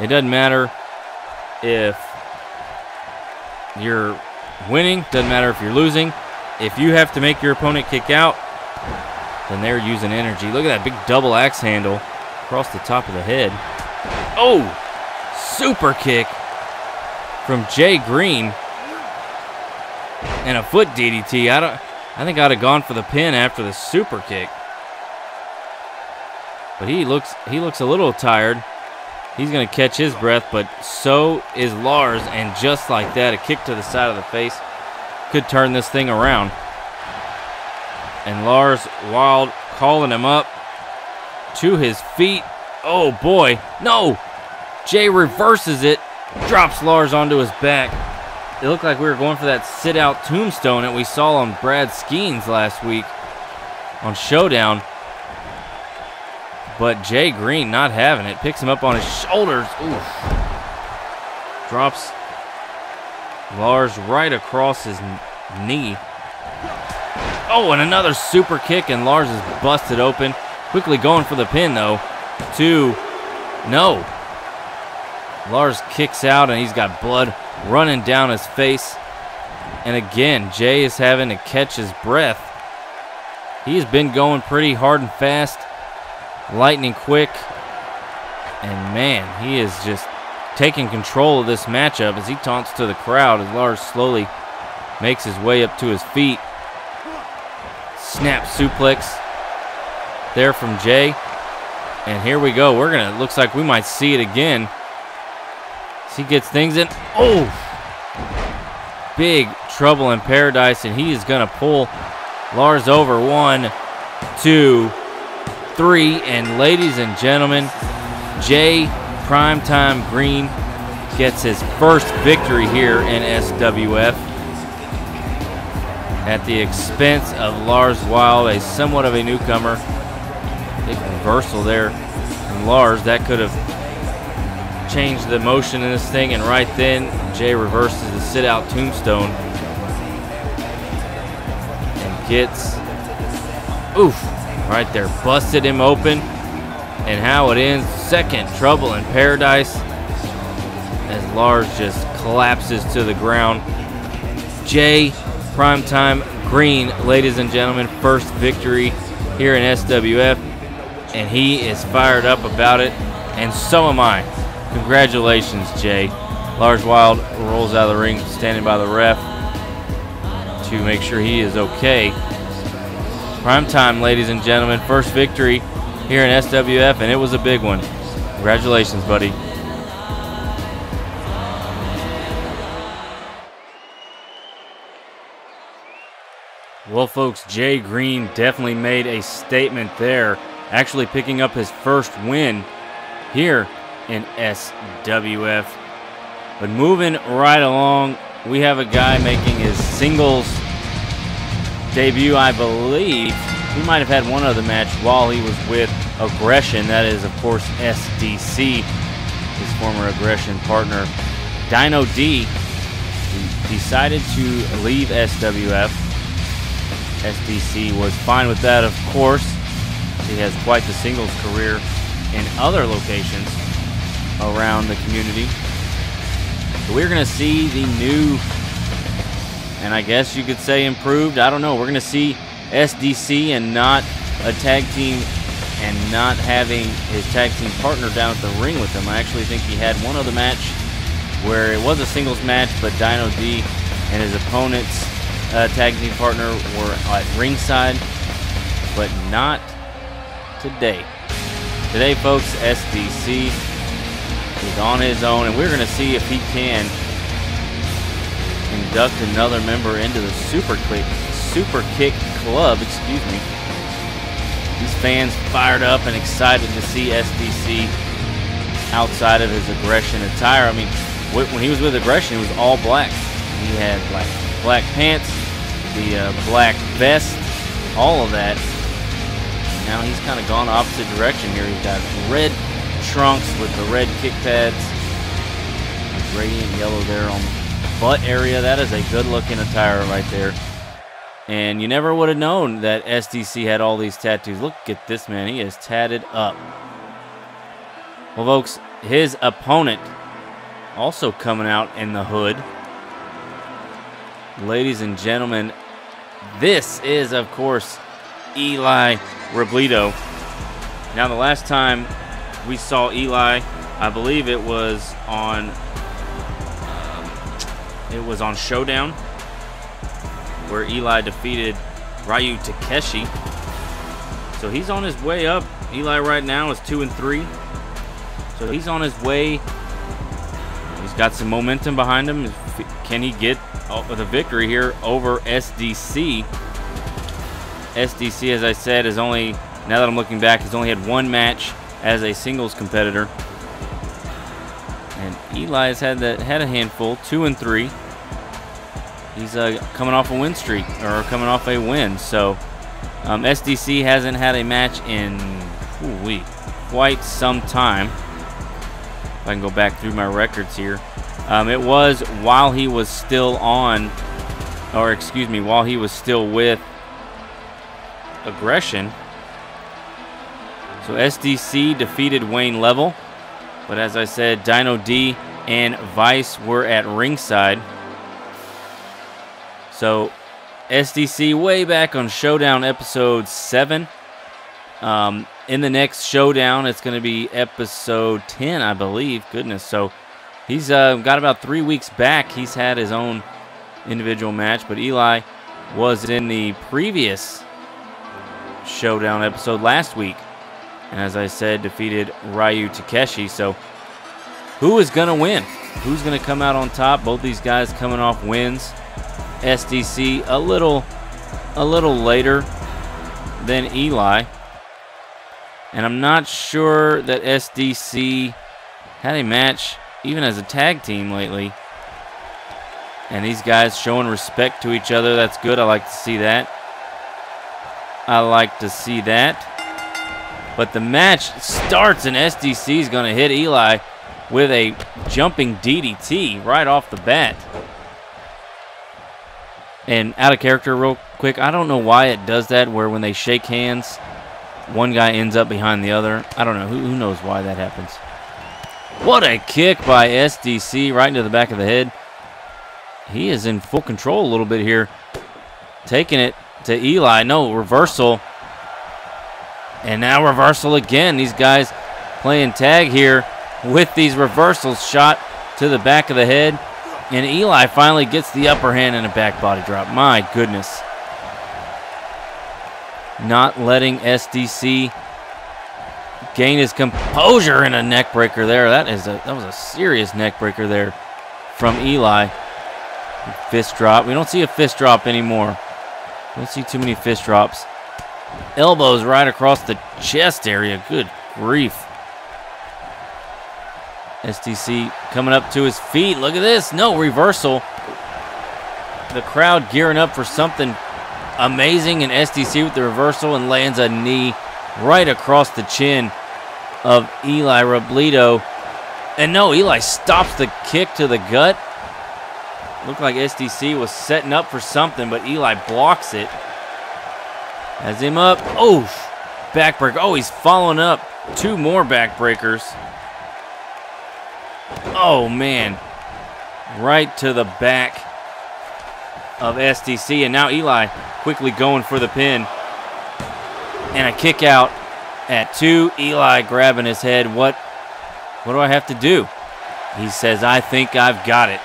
It doesn't matter if you're winning, doesn't matter if you're losing. If you have to make your opponent kick out, then they're using energy. Look at that big double axe handle across the top of the head. Oh, super kick from Jay Green. And a foot DDT. I don't I think I'd have gone for the pin after the super kick. But he looks he looks a little tired. He's going to catch his breath, but so is Lars and just like that, a kick to the side of the face could turn this thing around. And Lars Wild calling him up to his feet Oh boy. No. Jay reverses it, drops Lars onto his back. It looked like we were going for that sit out tombstone that we saw on Brad Skeens last week on Showdown. But Jay Green not having it. Picks him up on his shoulders. Oof. Drops Lars right across his knee. Oh, and another super kick, and Lars is busted open. Quickly going for the pin, though two. No. Lars kicks out and he's got blood running down his face. And again, Jay is having to catch his breath. He's been going pretty hard and fast, lightning quick. And man, he is just taking control of this matchup as he taunts to the crowd as Lars slowly makes his way up to his feet. Snap suplex there from Jay. And here we go. We're going to, looks like we might see it again. He gets things in. Oh! Big trouble in paradise, and he is going to pull Lars over. One, two, three. And ladies and gentlemen, Jay Primetime Green gets his first victory here in SWF at the expense of Lars Wild, a somewhat of a newcomer. Big reversal there from Lars. That could have changed the motion in this thing, and right then, Jay reverses the sit-out tombstone and gets, oof, right there, busted him open. And how it ends, second trouble in paradise as Lars just collapses to the ground. Jay Primetime Green, ladies and gentlemen, first victory here in SWF, and he is fired up about it, and so am I. Congratulations, Jay. Lars Wild rolls out of the ring, standing by the ref to make sure he is okay. Prime time, ladies and gentlemen. First victory here in SWF, and it was a big one. Congratulations, buddy. Well, folks, Jay Green definitely made a statement there, actually picking up his first win here in SWF. But moving right along, we have a guy making his singles debut, I believe. He might have had one other match while he was with Aggression. That is, of course, SDC, his former Aggression partner. Dino D decided to leave SWF. SDC was fine with that, of course. He has quite the singles career in other locations around the community. So we're going to see the new, and I guess you could say improved. I don't know. We're going to see SDC and not a tag team and not having his tag team partner down at the ring with him. I actually think he had one other match where it was a singles match, but Dino D and his opponent's uh, tag team partner were at ringside, but not today. Today, folks, SDC is on his own, and we're going to see if he can induct another member into the Super Kick, Super Kick Club. Excuse me. These fans fired up and excited to see SDC outside of his aggression attire. I mean, when he was with aggression, he was all black. He had like black pants, the uh, black vest, all of that. Now he's kind of gone opposite direction here. He's got red trunks with the red kick pads, gradient yellow there on the butt area. That is a good looking attire right there. And you never would have known that SDC had all these tattoos. Look at this man. He is tatted up. Well, folks, his opponent also coming out in the hood. Ladies and gentlemen, this is, of course, Eli Robledo. Now, the last time we saw Eli, I believe it was on um, it was on Showdown where Eli defeated Ryu Takeshi. So he's on his way up. Eli right now is two and three. So he's on his way. He's got some momentum behind him. Can he get the victory here over SDC? SDC, as I said, is only now that I'm looking back, has only had one match as a singles competitor. And Eli has had that had a handful, two and three. He's uh, coming off a win streak or coming off a win. So um, SDC hasn't had a match in ooh, quite some time. If I can go back through my records here. Um, it was while he was still on, or excuse me, while he was still with aggression. So SDC defeated Wayne Level. But as I said, Dino D and Vice were at ringside. So SDC way back on Showdown episode 7. Um, in the next Showdown, it's going to be episode 10, I believe. Goodness. So he's uh, got about three weeks back. He's had his own individual match. But Eli was in the previous Showdown episode last week. And as I said, defeated Ryu Takeshi. So who is going to win? Who's going to come out on top? Both these guys coming off wins. SDC a little a little later than Eli. And I'm not sure that SDC had a match even as a tag team lately. And these guys showing respect to each other. That's good. I like to see that. I like to see that. But the match starts and SDC is going to hit Eli with a jumping DDT right off the bat. And out of character real quick, I don't know why it does that where when they shake hands, one guy ends up behind the other. I don't know. Who, who knows why that happens? What a kick by SDC right into the back of the head. He is in full control a little bit here. Taking it to Eli. No, reversal. And now reversal again. These guys playing tag here with these reversals shot to the back of the head. And Eli finally gets the upper hand in a back body drop. My goodness. Not letting SDC gain his composure in a neck breaker there. That is a that was a serious neck breaker there from Eli. Fist drop. We don't see a fist drop anymore. Don't see too many fist drops. Elbows right across the chest area. Good grief. SDC coming up to his feet. Look at this. No reversal. The crowd gearing up for something amazing. And SDC with the reversal and lands a knee right across the chin of Eli Robledo. And no, Eli stops the kick to the gut. Looked like SDC was setting up for something, but Eli blocks it. Has him up. Oh, backbreaker. Oh, he's following up. Two more backbreakers. Oh, man. Right to the back of SDC. And now Eli quickly going for the pin. And a kick out at two. Eli grabbing his head. What, what do I have to do? He says, I think I've got it.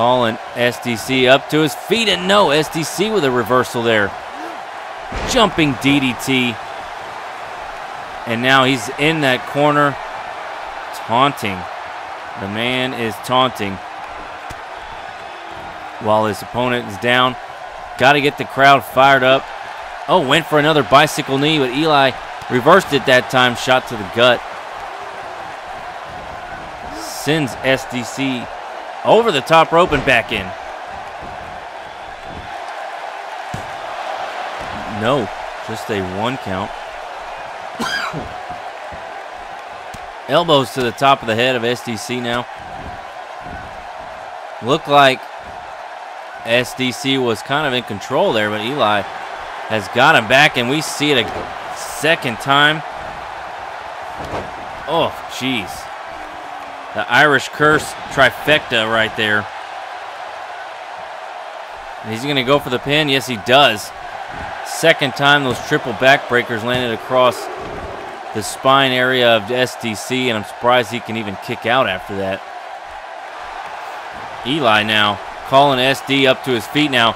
Calling SDC up to his feet. And no, SDC with a reversal there. Jumping DDT. And now he's in that corner taunting. The man is taunting while his opponent is down. Got to get the crowd fired up. Oh, went for another bicycle knee, but Eli reversed it that time, shot to the gut. Sends SDC over the top rope and back in. No, just a one count. [COUGHS] Elbows to the top of the head of SDC now. Looked like SDC was kind of in control there, but Eli has got him back, and we see it a second time. Oh, jeez. The Irish curse trifecta right there. He's going to go for the pin. Yes, he does. Second time those triple backbreakers landed across the spine area of SDC, and I'm surprised he can even kick out after that. Eli now calling SD up to his feet now.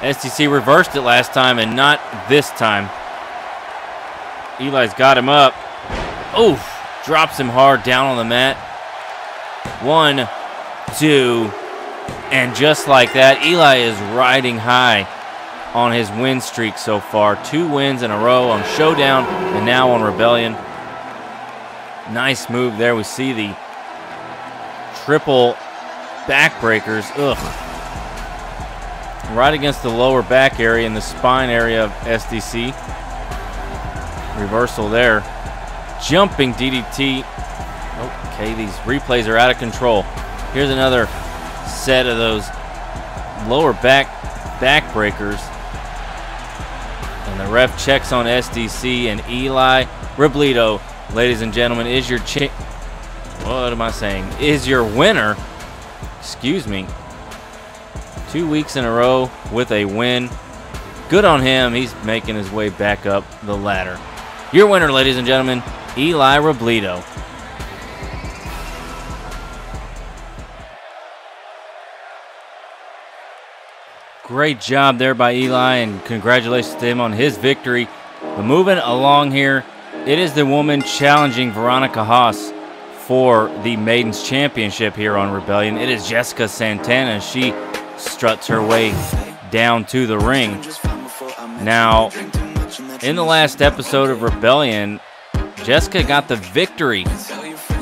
SDC reversed it last time and not this time. Eli's got him up. Oof. Drops him hard down on the mat. One, two, and just like that, Eli is riding high on his win streak so far. Two wins in a row on Showdown and now on Rebellion. Nice move there. We see the triple backbreakers. Ugh. Right against the lower back area and the spine area of SDC. Reversal there. Jumping DDT. Okay, these replays are out of control. Here's another set of those lower back backbreakers. And the ref checks on SDC and Eli Robledo, ladies and gentlemen, is your what am I saying? Is your winner. Excuse me. Two weeks in a row with a win. Good on him. He's making his way back up the ladder. Your winner, ladies and gentlemen, Eli Robledo. Great job there by Eli, and congratulations to him on his victory. But moving along here, it is the woman challenging Veronica Haas for the Maidens Championship here on Rebellion. It is Jessica Santana. She struts her way down to the ring. Now, in the last episode of Rebellion, Jessica got the victory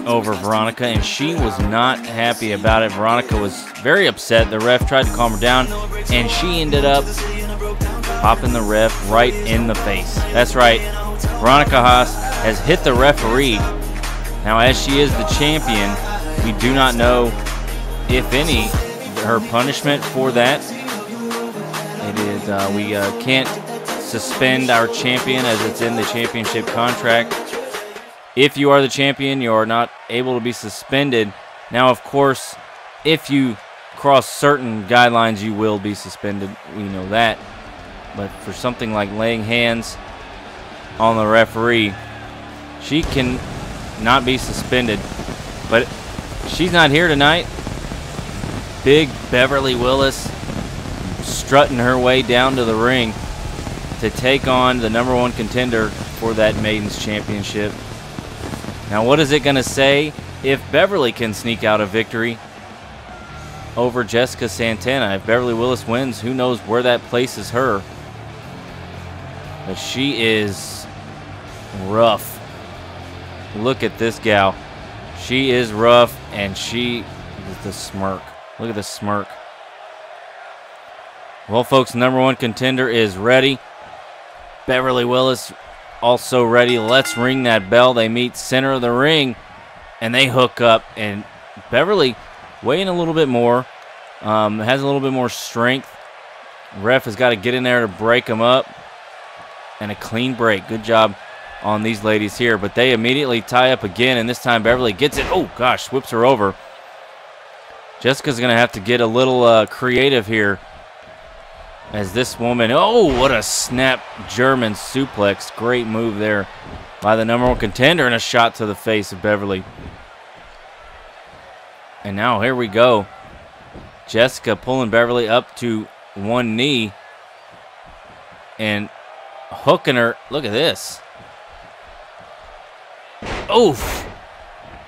over Veronica, and she was not happy about it. Veronica was very upset. The ref tried to calm her down, and she ended up popping the ref right in the face. That's right. Veronica Haas has hit the referee. Now, as she is the champion, we do not know, if any, her punishment for that. It is, uh, we uh, can't suspend our champion as it's in the championship contract. If you are the champion, you are not able to be suspended. Now, of course, if you cross certain guidelines, you will be suspended. We know that. But for something like laying hands on the referee, she can not be suspended. But she's not here tonight. Big Beverly Willis strutting her way down to the ring to take on the number one contender for that Maidens Championship. Now, what is it going to say if Beverly can sneak out a victory over Jessica Santana? If Beverly Willis wins, who knows where that places her. But she is rough. Look at this gal. She is rough, and she is the smirk. Look at the smirk. Well, folks, number one contender is ready. Beverly Willis also ready. Let's ring that bell. They meet center of the ring, and they hook up. And Beverly weighing a little bit more, um, has a little bit more strength. Ref has got to get in there to break them up. And a clean break. Good job on these ladies here. But they immediately tie up again, and this time Beverly gets it. Oh, gosh, whips her over. Jessica's going to have to get a little uh, creative here as this woman, oh, what a snap German suplex. Great move there by the number one contender and a shot to the face of Beverly. And now here we go. Jessica pulling Beverly up to one knee and hooking her. Look at this. Oof.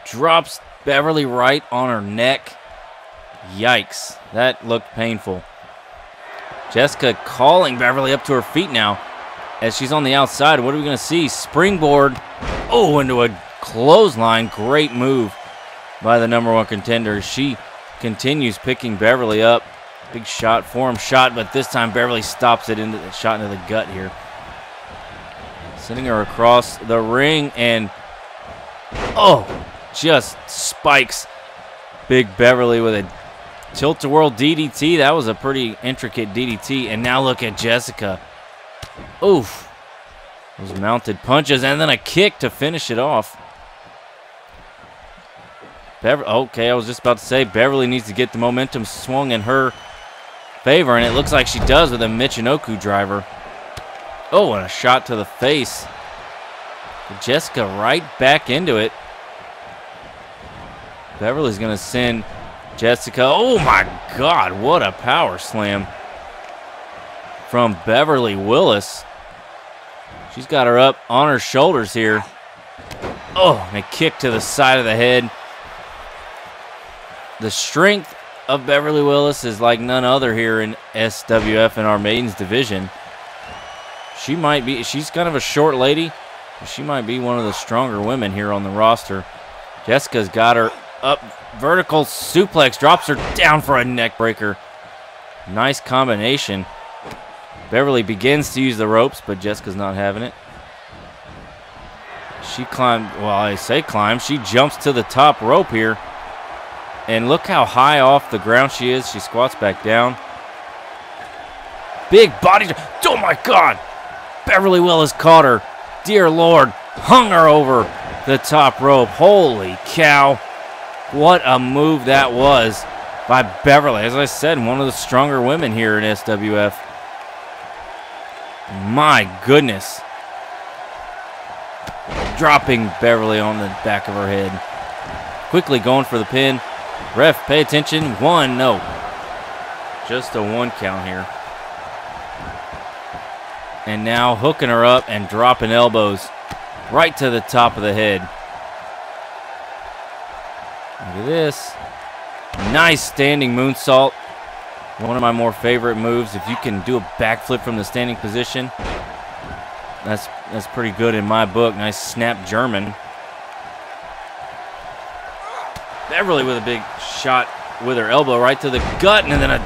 Drops Beverly right on her neck. Yikes. That looked painful. Jessica calling Beverly up to her feet now as she's on the outside. What are we going to see? Springboard. Oh, into a clothesline. Great move by the number one contender. She continues picking Beverly up. Big shot, forearm shot, but this time Beverly stops it into the shot into the gut here. Sending her across the ring and oh, just spikes Big Beverly with a Tilt-a-whirl DDT. That was a pretty intricate DDT. And now look at Jessica. Oof. Those mounted punches and then a kick to finish it off. Bever okay, I was just about to say Beverly needs to get the momentum swung in her favor, and it looks like she does with a Michinoku driver. Oh, and a shot to the face. Jessica right back into it. Beverly's going to send Jessica, oh my God, what a power slam from Beverly Willis. She's got her up on her shoulders here. Oh, and a kick to the side of the head. The strength of Beverly Willis is like none other here in SWF in our maidens division. She might be, she's kind of a short lady. She might be one of the stronger women here on the roster. Jessica's got her up vertical suplex, drops her down for a neck breaker. Nice combination. Beverly begins to use the ropes, but Jessica's not having it. She climbed, well, I say climb, she jumps to the top rope here. And look how high off the ground she is. She squats back down. Big body, oh my God! Beverly Willis caught her. Dear Lord, hung her over the top rope. Holy cow. What a move that was by Beverly. As I said, one of the stronger women here in SWF. My goodness. Dropping Beverly on the back of her head. Quickly going for the pin. Ref, pay attention. One, no. Just a one count here. And now hooking her up and dropping elbows right to the top of the head. Look at this. Nice standing moonsault. One of my more favorite moves. If you can do a backflip from the standing position, that's that's pretty good in my book. Nice snap German. Beverly with a big shot with her elbow right to the gut, and then a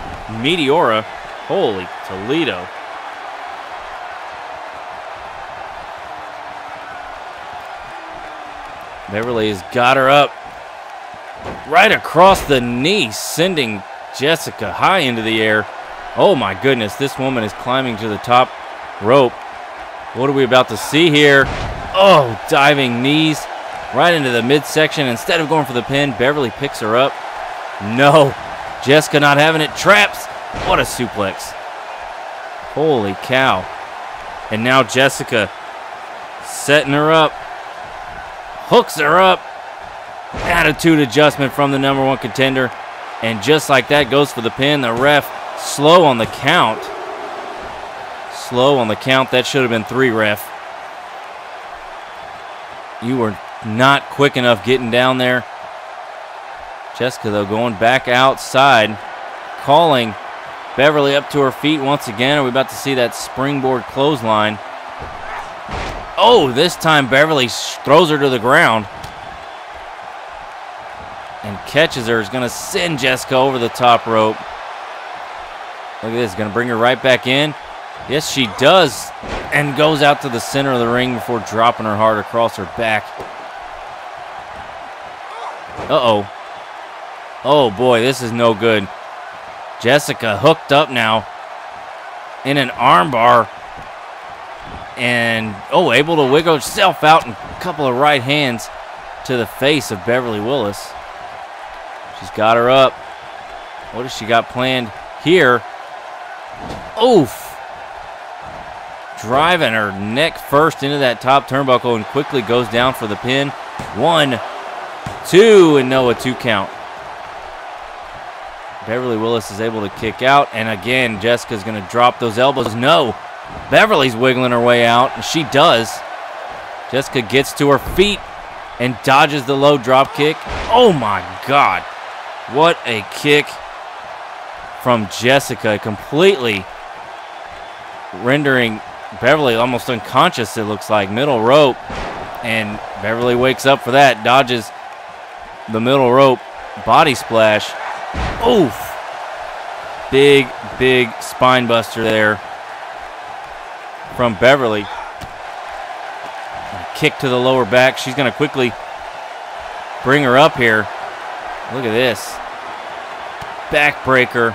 Meteora. Holy Toledo. Beverly has got her up right across the knee, sending Jessica high into the air. Oh my goodness, this woman is climbing to the top rope. What are we about to see here? Oh, diving knees right into the midsection. Instead of going for the pin, Beverly picks her up. No, Jessica not having it. Traps. What a suplex. Holy cow. And now Jessica setting her up. Hooks her up. Attitude adjustment from the number one contender. And just like that, goes for the pin. The ref slow on the count. Slow on the count. That should have been three, ref. You were not quick enough getting down there. Jessica, though, going back outside, calling Beverly up to her feet once again. Are we about to see that springboard clothesline? Oh, this time Beverly throws her to the ground and catches her. Is going to send Jessica over the top rope. Look at this. Going to bring her right back in. Yes, she does. And goes out to the center of the ring before dropping her hard across her back. Uh-oh. Oh, boy, this is no good. Jessica hooked up now in an armbar. And, oh, able to wiggle herself out and a couple of right hands to the face of Beverly Willis. She's got her up. What has she got planned here? Oof. Driving her neck first into that top turnbuckle and quickly goes down for the pin. One, two, and no, a two count. Beverly Willis is able to kick out, and again, Jessica's going to drop those elbows. No, Beverly's wiggling her way out, and she does. Jessica gets to her feet and dodges the low drop kick. Oh my God. What a kick from Jessica, completely rendering Beverly almost unconscious, it looks like. Middle rope, and Beverly wakes up for that, dodges the middle rope, body splash. Oof. Big, big spine buster there from Beverly. Kick to the lower back. She's going to quickly bring her up here. Look at this. Backbreaker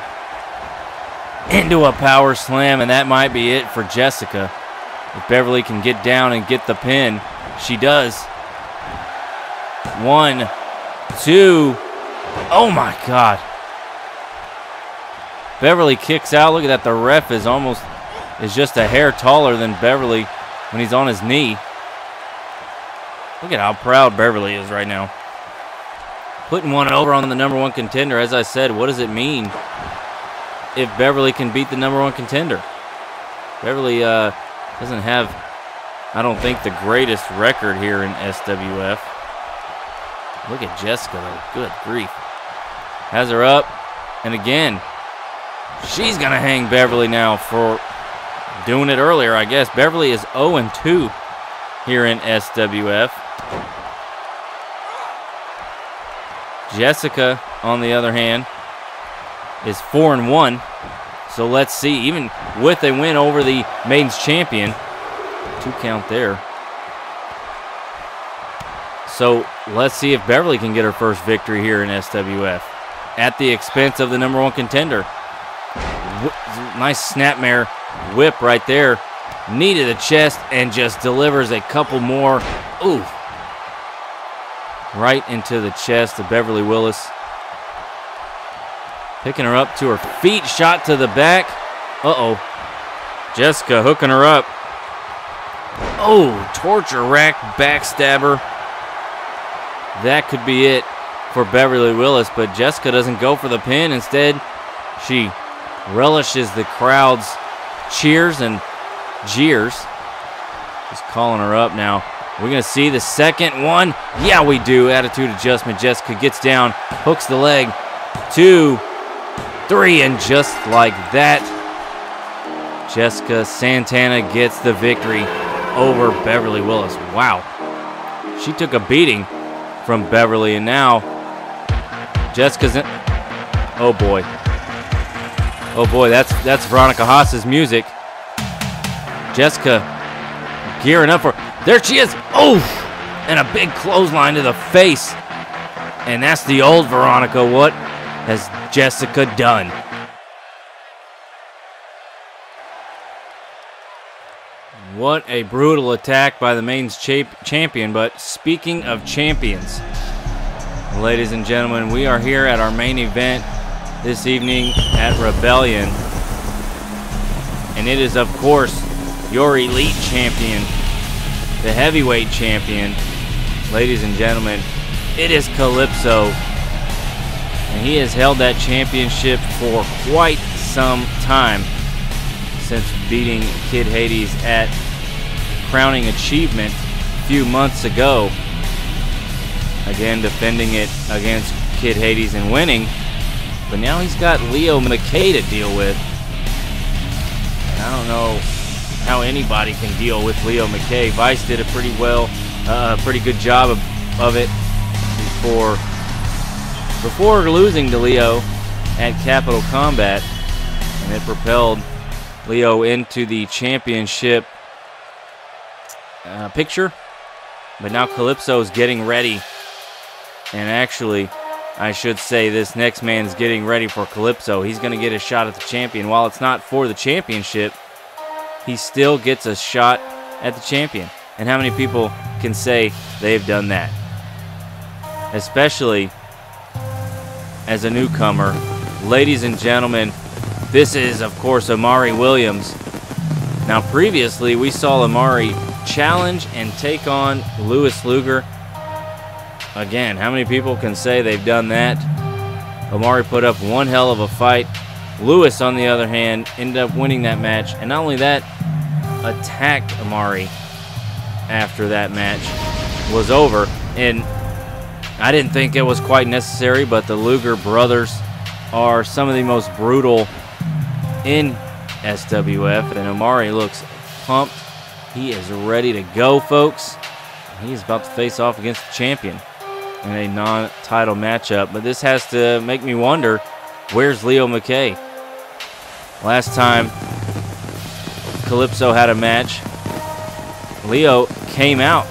into a power slam, and that might be it for Jessica. If Beverly can get down and get the pin, she does. One, two, oh. My God. Beverly kicks out. Look at that. The ref is almost is just a hair taller than Beverly when he's on his knee. Look at how proud Beverly is right now. Putting one over on the number one contender. As I said, what does it mean if Beverly can beat the number one contender? Beverly uh, doesn't have, I don't think, the greatest record here in SWF. Look at Jessica, though. Good grief. Has her up. And again, she's going to hang Beverly now for doing it earlier, I guess. Beverly is 0 2 here in SWF. Jessica, on the other hand, is 4 and 1. So let's see, even with a win over the Maiden's champion, two count there. So let's see if Beverly can get her first victory here in SWF at the expense of the number one contender. Nice snapmare whip right there. Knee to the chest and just delivers a couple more. Ooh. Right into the chest of Beverly Willis. Picking her up to her feet. Shot to the back. Uh-oh. Jessica hooking her up. Oh, torture rack backstabber. That could be it for Beverly Willis, but Jessica doesn't go for the pin. Instead, she relishes the crowd's cheers and jeers. Just calling her up now. We're going to see the second one. Yeah, we do. Attitude adjustment. Jessica gets down, hooks the leg. Two, three, and just like that, Jessica Santana gets the victory over Beverly Willis. Wow. She took a beating from Beverly, and now Jessica's in. Oh boy. Oh boy, that's that's Veronica Haas's music. Jessica gearing up for. There she is. Oh, and a big clothesline to the face. And that's the old Veronica. What has Jessica done? What a brutal attack by the main's champion. But speaking of champions, ladies and gentlemen, we are here at our main event this evening at Rebellion. And it is, of course, your elite champion, the heavyweight champion. Ladies and gentlemen, it is Calypso. And he has held that championship for quite some time since beating Kid Hades at crowning achievement a few months ago. Again, defending it against Kid Hades and winning. But now he's got Leo McKay to deal with. And I don't know how anybody can deal with Leo McKay. Vice did a pretty well, uh, pretty good job of, of it before before losing to Leo at Capital Combat, and it propelled Leo into the championship uh, picture. But now Calypso is getting ready. And actually, I should say this next man is getting ready for Calypso. He's going to get a shot at the champion. While it's not for the championship, he still gets a shot at the champion. And how many people can say they've done that? Especially as a newcomer. Ladies and gentlemen, this is, of course, Amari Williams. Now, previously, we saw Amari challenge and take on Lewis Luger. Again, how many people can say they've done that? Amari put up one hell of a fight. Lewis, on the other hand, ended up winning that match. And not only that, attacked Amari after that match was over. And I didn't think it was quite necessary, but the Luger brothers are some of the most brutal in SWF. And Amari looks pumped he is ready to go, folks. He's about to face off against the champion in a non-title matchup. But this has to make me wonder, where's Leo McKay? Last time Calypso had a match, Leo came out,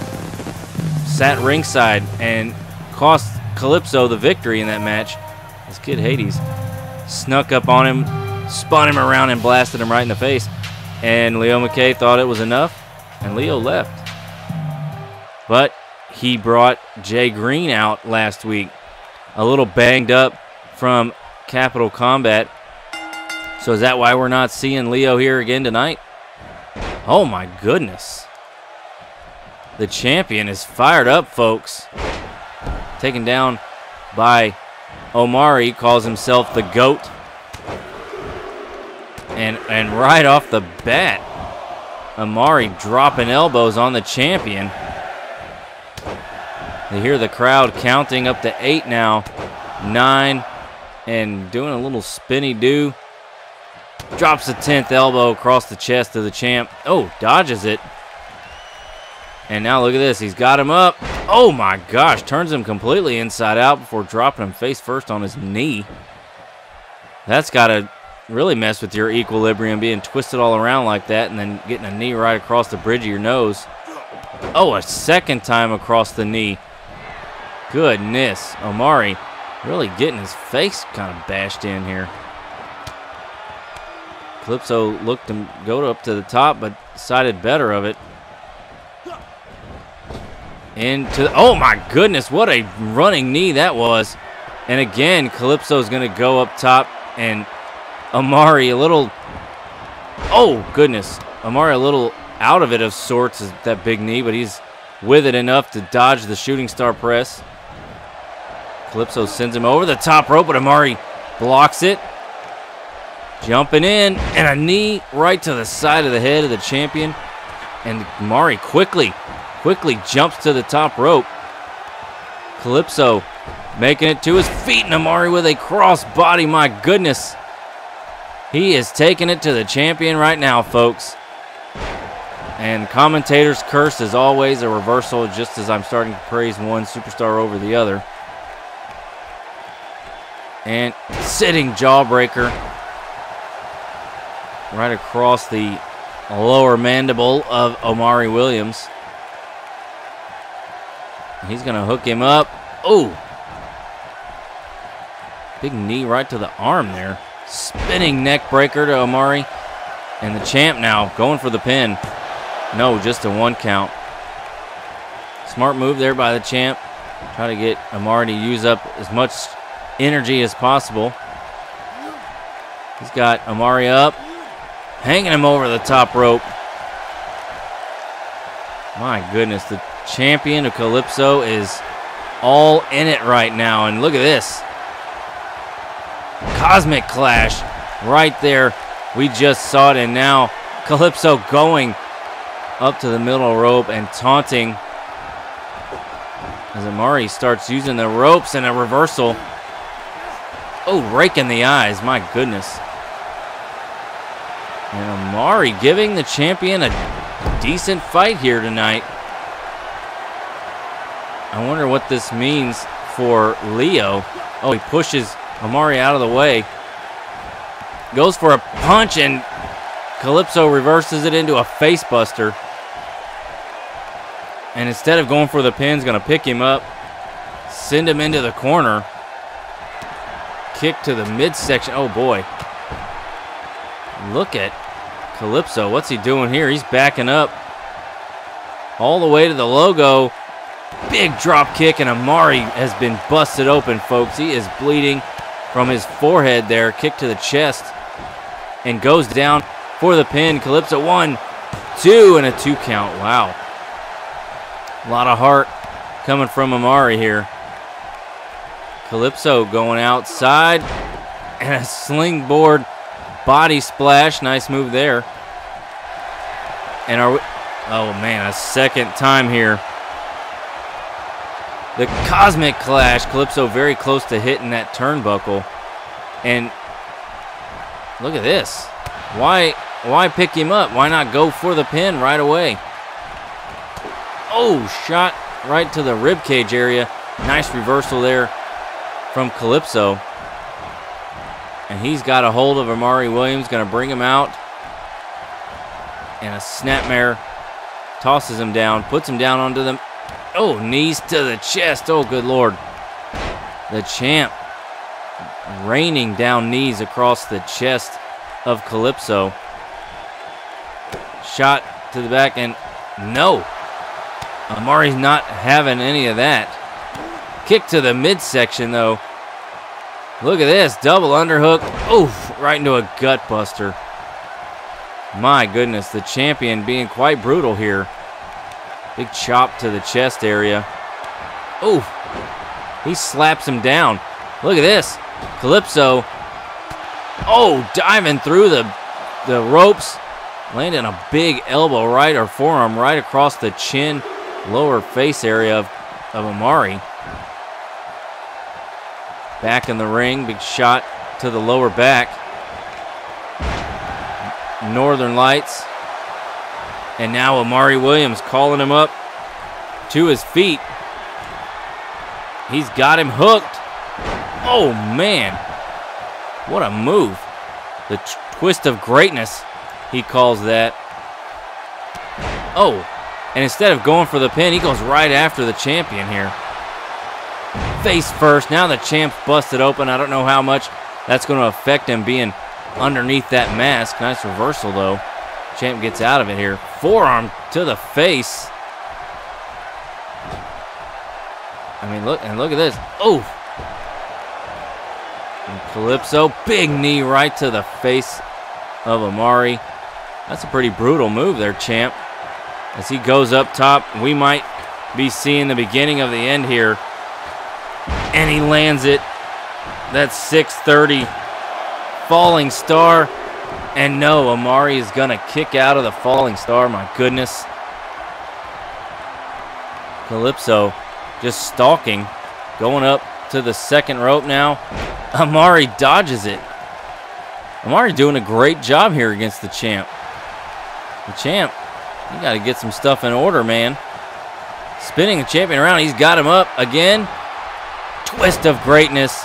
sat ringside, and cost Calypso the victory in that match. This kid Hades snuck up on him, spun him around, and blasted him right in the face. And Leo McKay thought it was enough and Leo left. But he brought Jay Green out last week, a little banged up from Capital Combat. So is that why we're not seeing Leo here again tonight? Oh my goodness. The champion is fired up, folks. Taken down by Amari, calls himself the GOAT. And, and right off the bat, Amari dropping elbows on the champion. They hear the crowd counting up to eight now. Nine. And doing a little spinny do. Drops the 10th elbow across the chest of the champ. Oh, dodges it. And now look at this. He's got him up. Oh my gosh. Turns him completely inside out before dropping him face first on his knee. That's got to really mess with your equilibrium being twisted all around like that and then getting a knee right across the bridge of your nose. Oh, a second time across the knee. Goodness. Amari really getting his face kind of bashed in here. Calypso looked to go up to the top, but decided better of it. Into, oh my goodness, what a running knee that was. And again, Calypso is going to go up top and Amari a little. Oh, goodness. Amari a little out of it of sorts, that big knee, but he's with it enough to dodge the shooting star press. Calypso sends him over the top rope, but Amari blocks it. Jumping in, and a knee right to the side of the head of the champion. And Mari quickly, quickly jumps to the top rope. Calypso making it to his feet, and Amari with a cross body. My goodness. He is taking it to the champion right now, folks. And commentators curse as always a reversal, just as I'm starting to praise one superstar over the other. And sitting jawbreaker right across the lower mandible of Amari Williams. He's going to hook him up. Oh! Big knee right to the arm there. Spinning neck breaker to Amari. And the champ now going for the pin. No, just a one count. Smart move there by the champ. Try to get Amari to use up as much energy as possible. He's got Amari up, hanging him over the top rope. My goodness, the champion of Calypso is all in it right now. And look at this. Cosmic Clash right there. We just saw it, and now Calypso going up to the middle rope and taunting as Amari starts using the ropes and a reversal. Oh, raking the eyes. My goodness. And Amari giving the champion a decent fight here tonight. I wonder what this means for Leo. Oh, he pushes Amari out of the way. Goes for a punch and Calypso reverses it into a facebuster. And instead of going for the pin, going to pick him up, send him into the corner. Kick to the midsection. Oh boy. Look at Calypso. What's he doing here? He's backing up all the way to the logo. Big drop kick, and Amari has been busted open, folks. He is bleeding from his forehead there. Kick to the chest and goes down for the pin. Calypso one, two, and a two count. Wow. A lot of heart coming from Amari here. Calypso going outside and a springboard body splash. Nice move there. And are we, oh man, a second time here. The Cosmic Clash. Calypso very close to hitting that turnbuckle. And look at this. Why why pick him up? Why not go for the pin right away? Oh, shot right to the rib cage area. Nice reversal there from Calypso. And he's got a hold of Amari Williams, going to bring him out. And a snapmare tosses him down, puts him down onto them. Oh, knees to the chest. Oh, good lord. The champ raining down knees across the chest of Calypso. Shot to the back, and no. Amari's not having any of that. Kick to the midsection, though. Look at this. Double underhook. Oof. Right into a gut buster. My goodness. The champion being quite brutal here. Big chop to the chest area. Oof. He slaps him down. Look at this. Calypso. Oh, diving through the, the ropes. Landing a big elbow right or forearm right across the chin lower face area of, of Amari. Back in the ring, big shot to the lower back. Northern Lights. And now Amari Williams calling him up to his feet. He's got him hooked. Oh, man. What a move. The twist of greatness, he calls that. Oh, and instead of going for the pin, he goes right after the champion here. Face first. Now the champ's busted open. I don't know how much that's going to affect him being underneath that mask. Nice reversal, though. Champ gets out of it here. Forearm to the face. I mean, look and look at this. Oh. Calypso, big knee right to the face of Amari. That's a pretty brutal move there, champ. As he goes up top, we might be seeing the beginning of the end here. And he lands it. That's 630 falling star. And no, Amari is going to kick out of the falling star. My goodness. Calypso just stalking, going up to the second rope now. Amari dodges it. Amari doing a great job here against the champ. The champ, you got to get some stuff in order, man. Spinning the champion around. He's got him up again. Twist of greatness.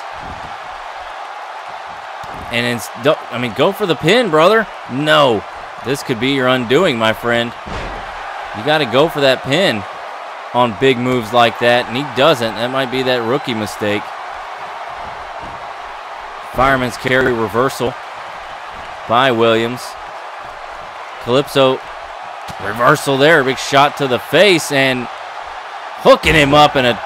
And it's, I mean, go for the pin, brother. No. This could be your undoing, my friend. You got to go for that pin on big moves like that, and he doesn't. That might be that rookie mistake. Fireman's carry reversal by Williams. Calypso reversal there. Big shot to the face and hooking him up in a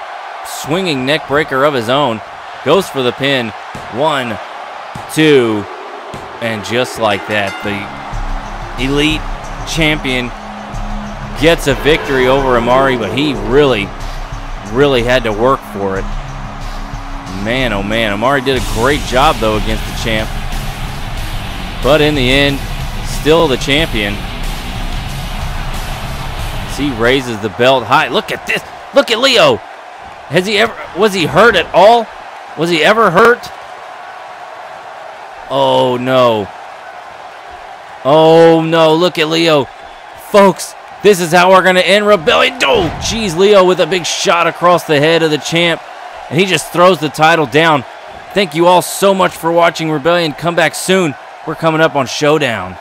swinging neck breaker of his own. Goes for the pin. One, two, and just like that, the elite champion gets a victory over Amari, but he really, really had to work for it. Man, oh man, Amari did a great job, though, against the champ. But in the end, still the champion. As he raises the belt high. Look at this. Look at Leo. Has he ever, was he hurt at all? Was he ever hurt? Oh, no. Oh, no. Look at Leo. Folks, this is how we're to end Rebellion. Oh, jeez, Leo with a big shot across the head of the champ. And he just throws the title down. Thank you all so much for watching Rebellion. Come back soon. We're coming up on Showdown.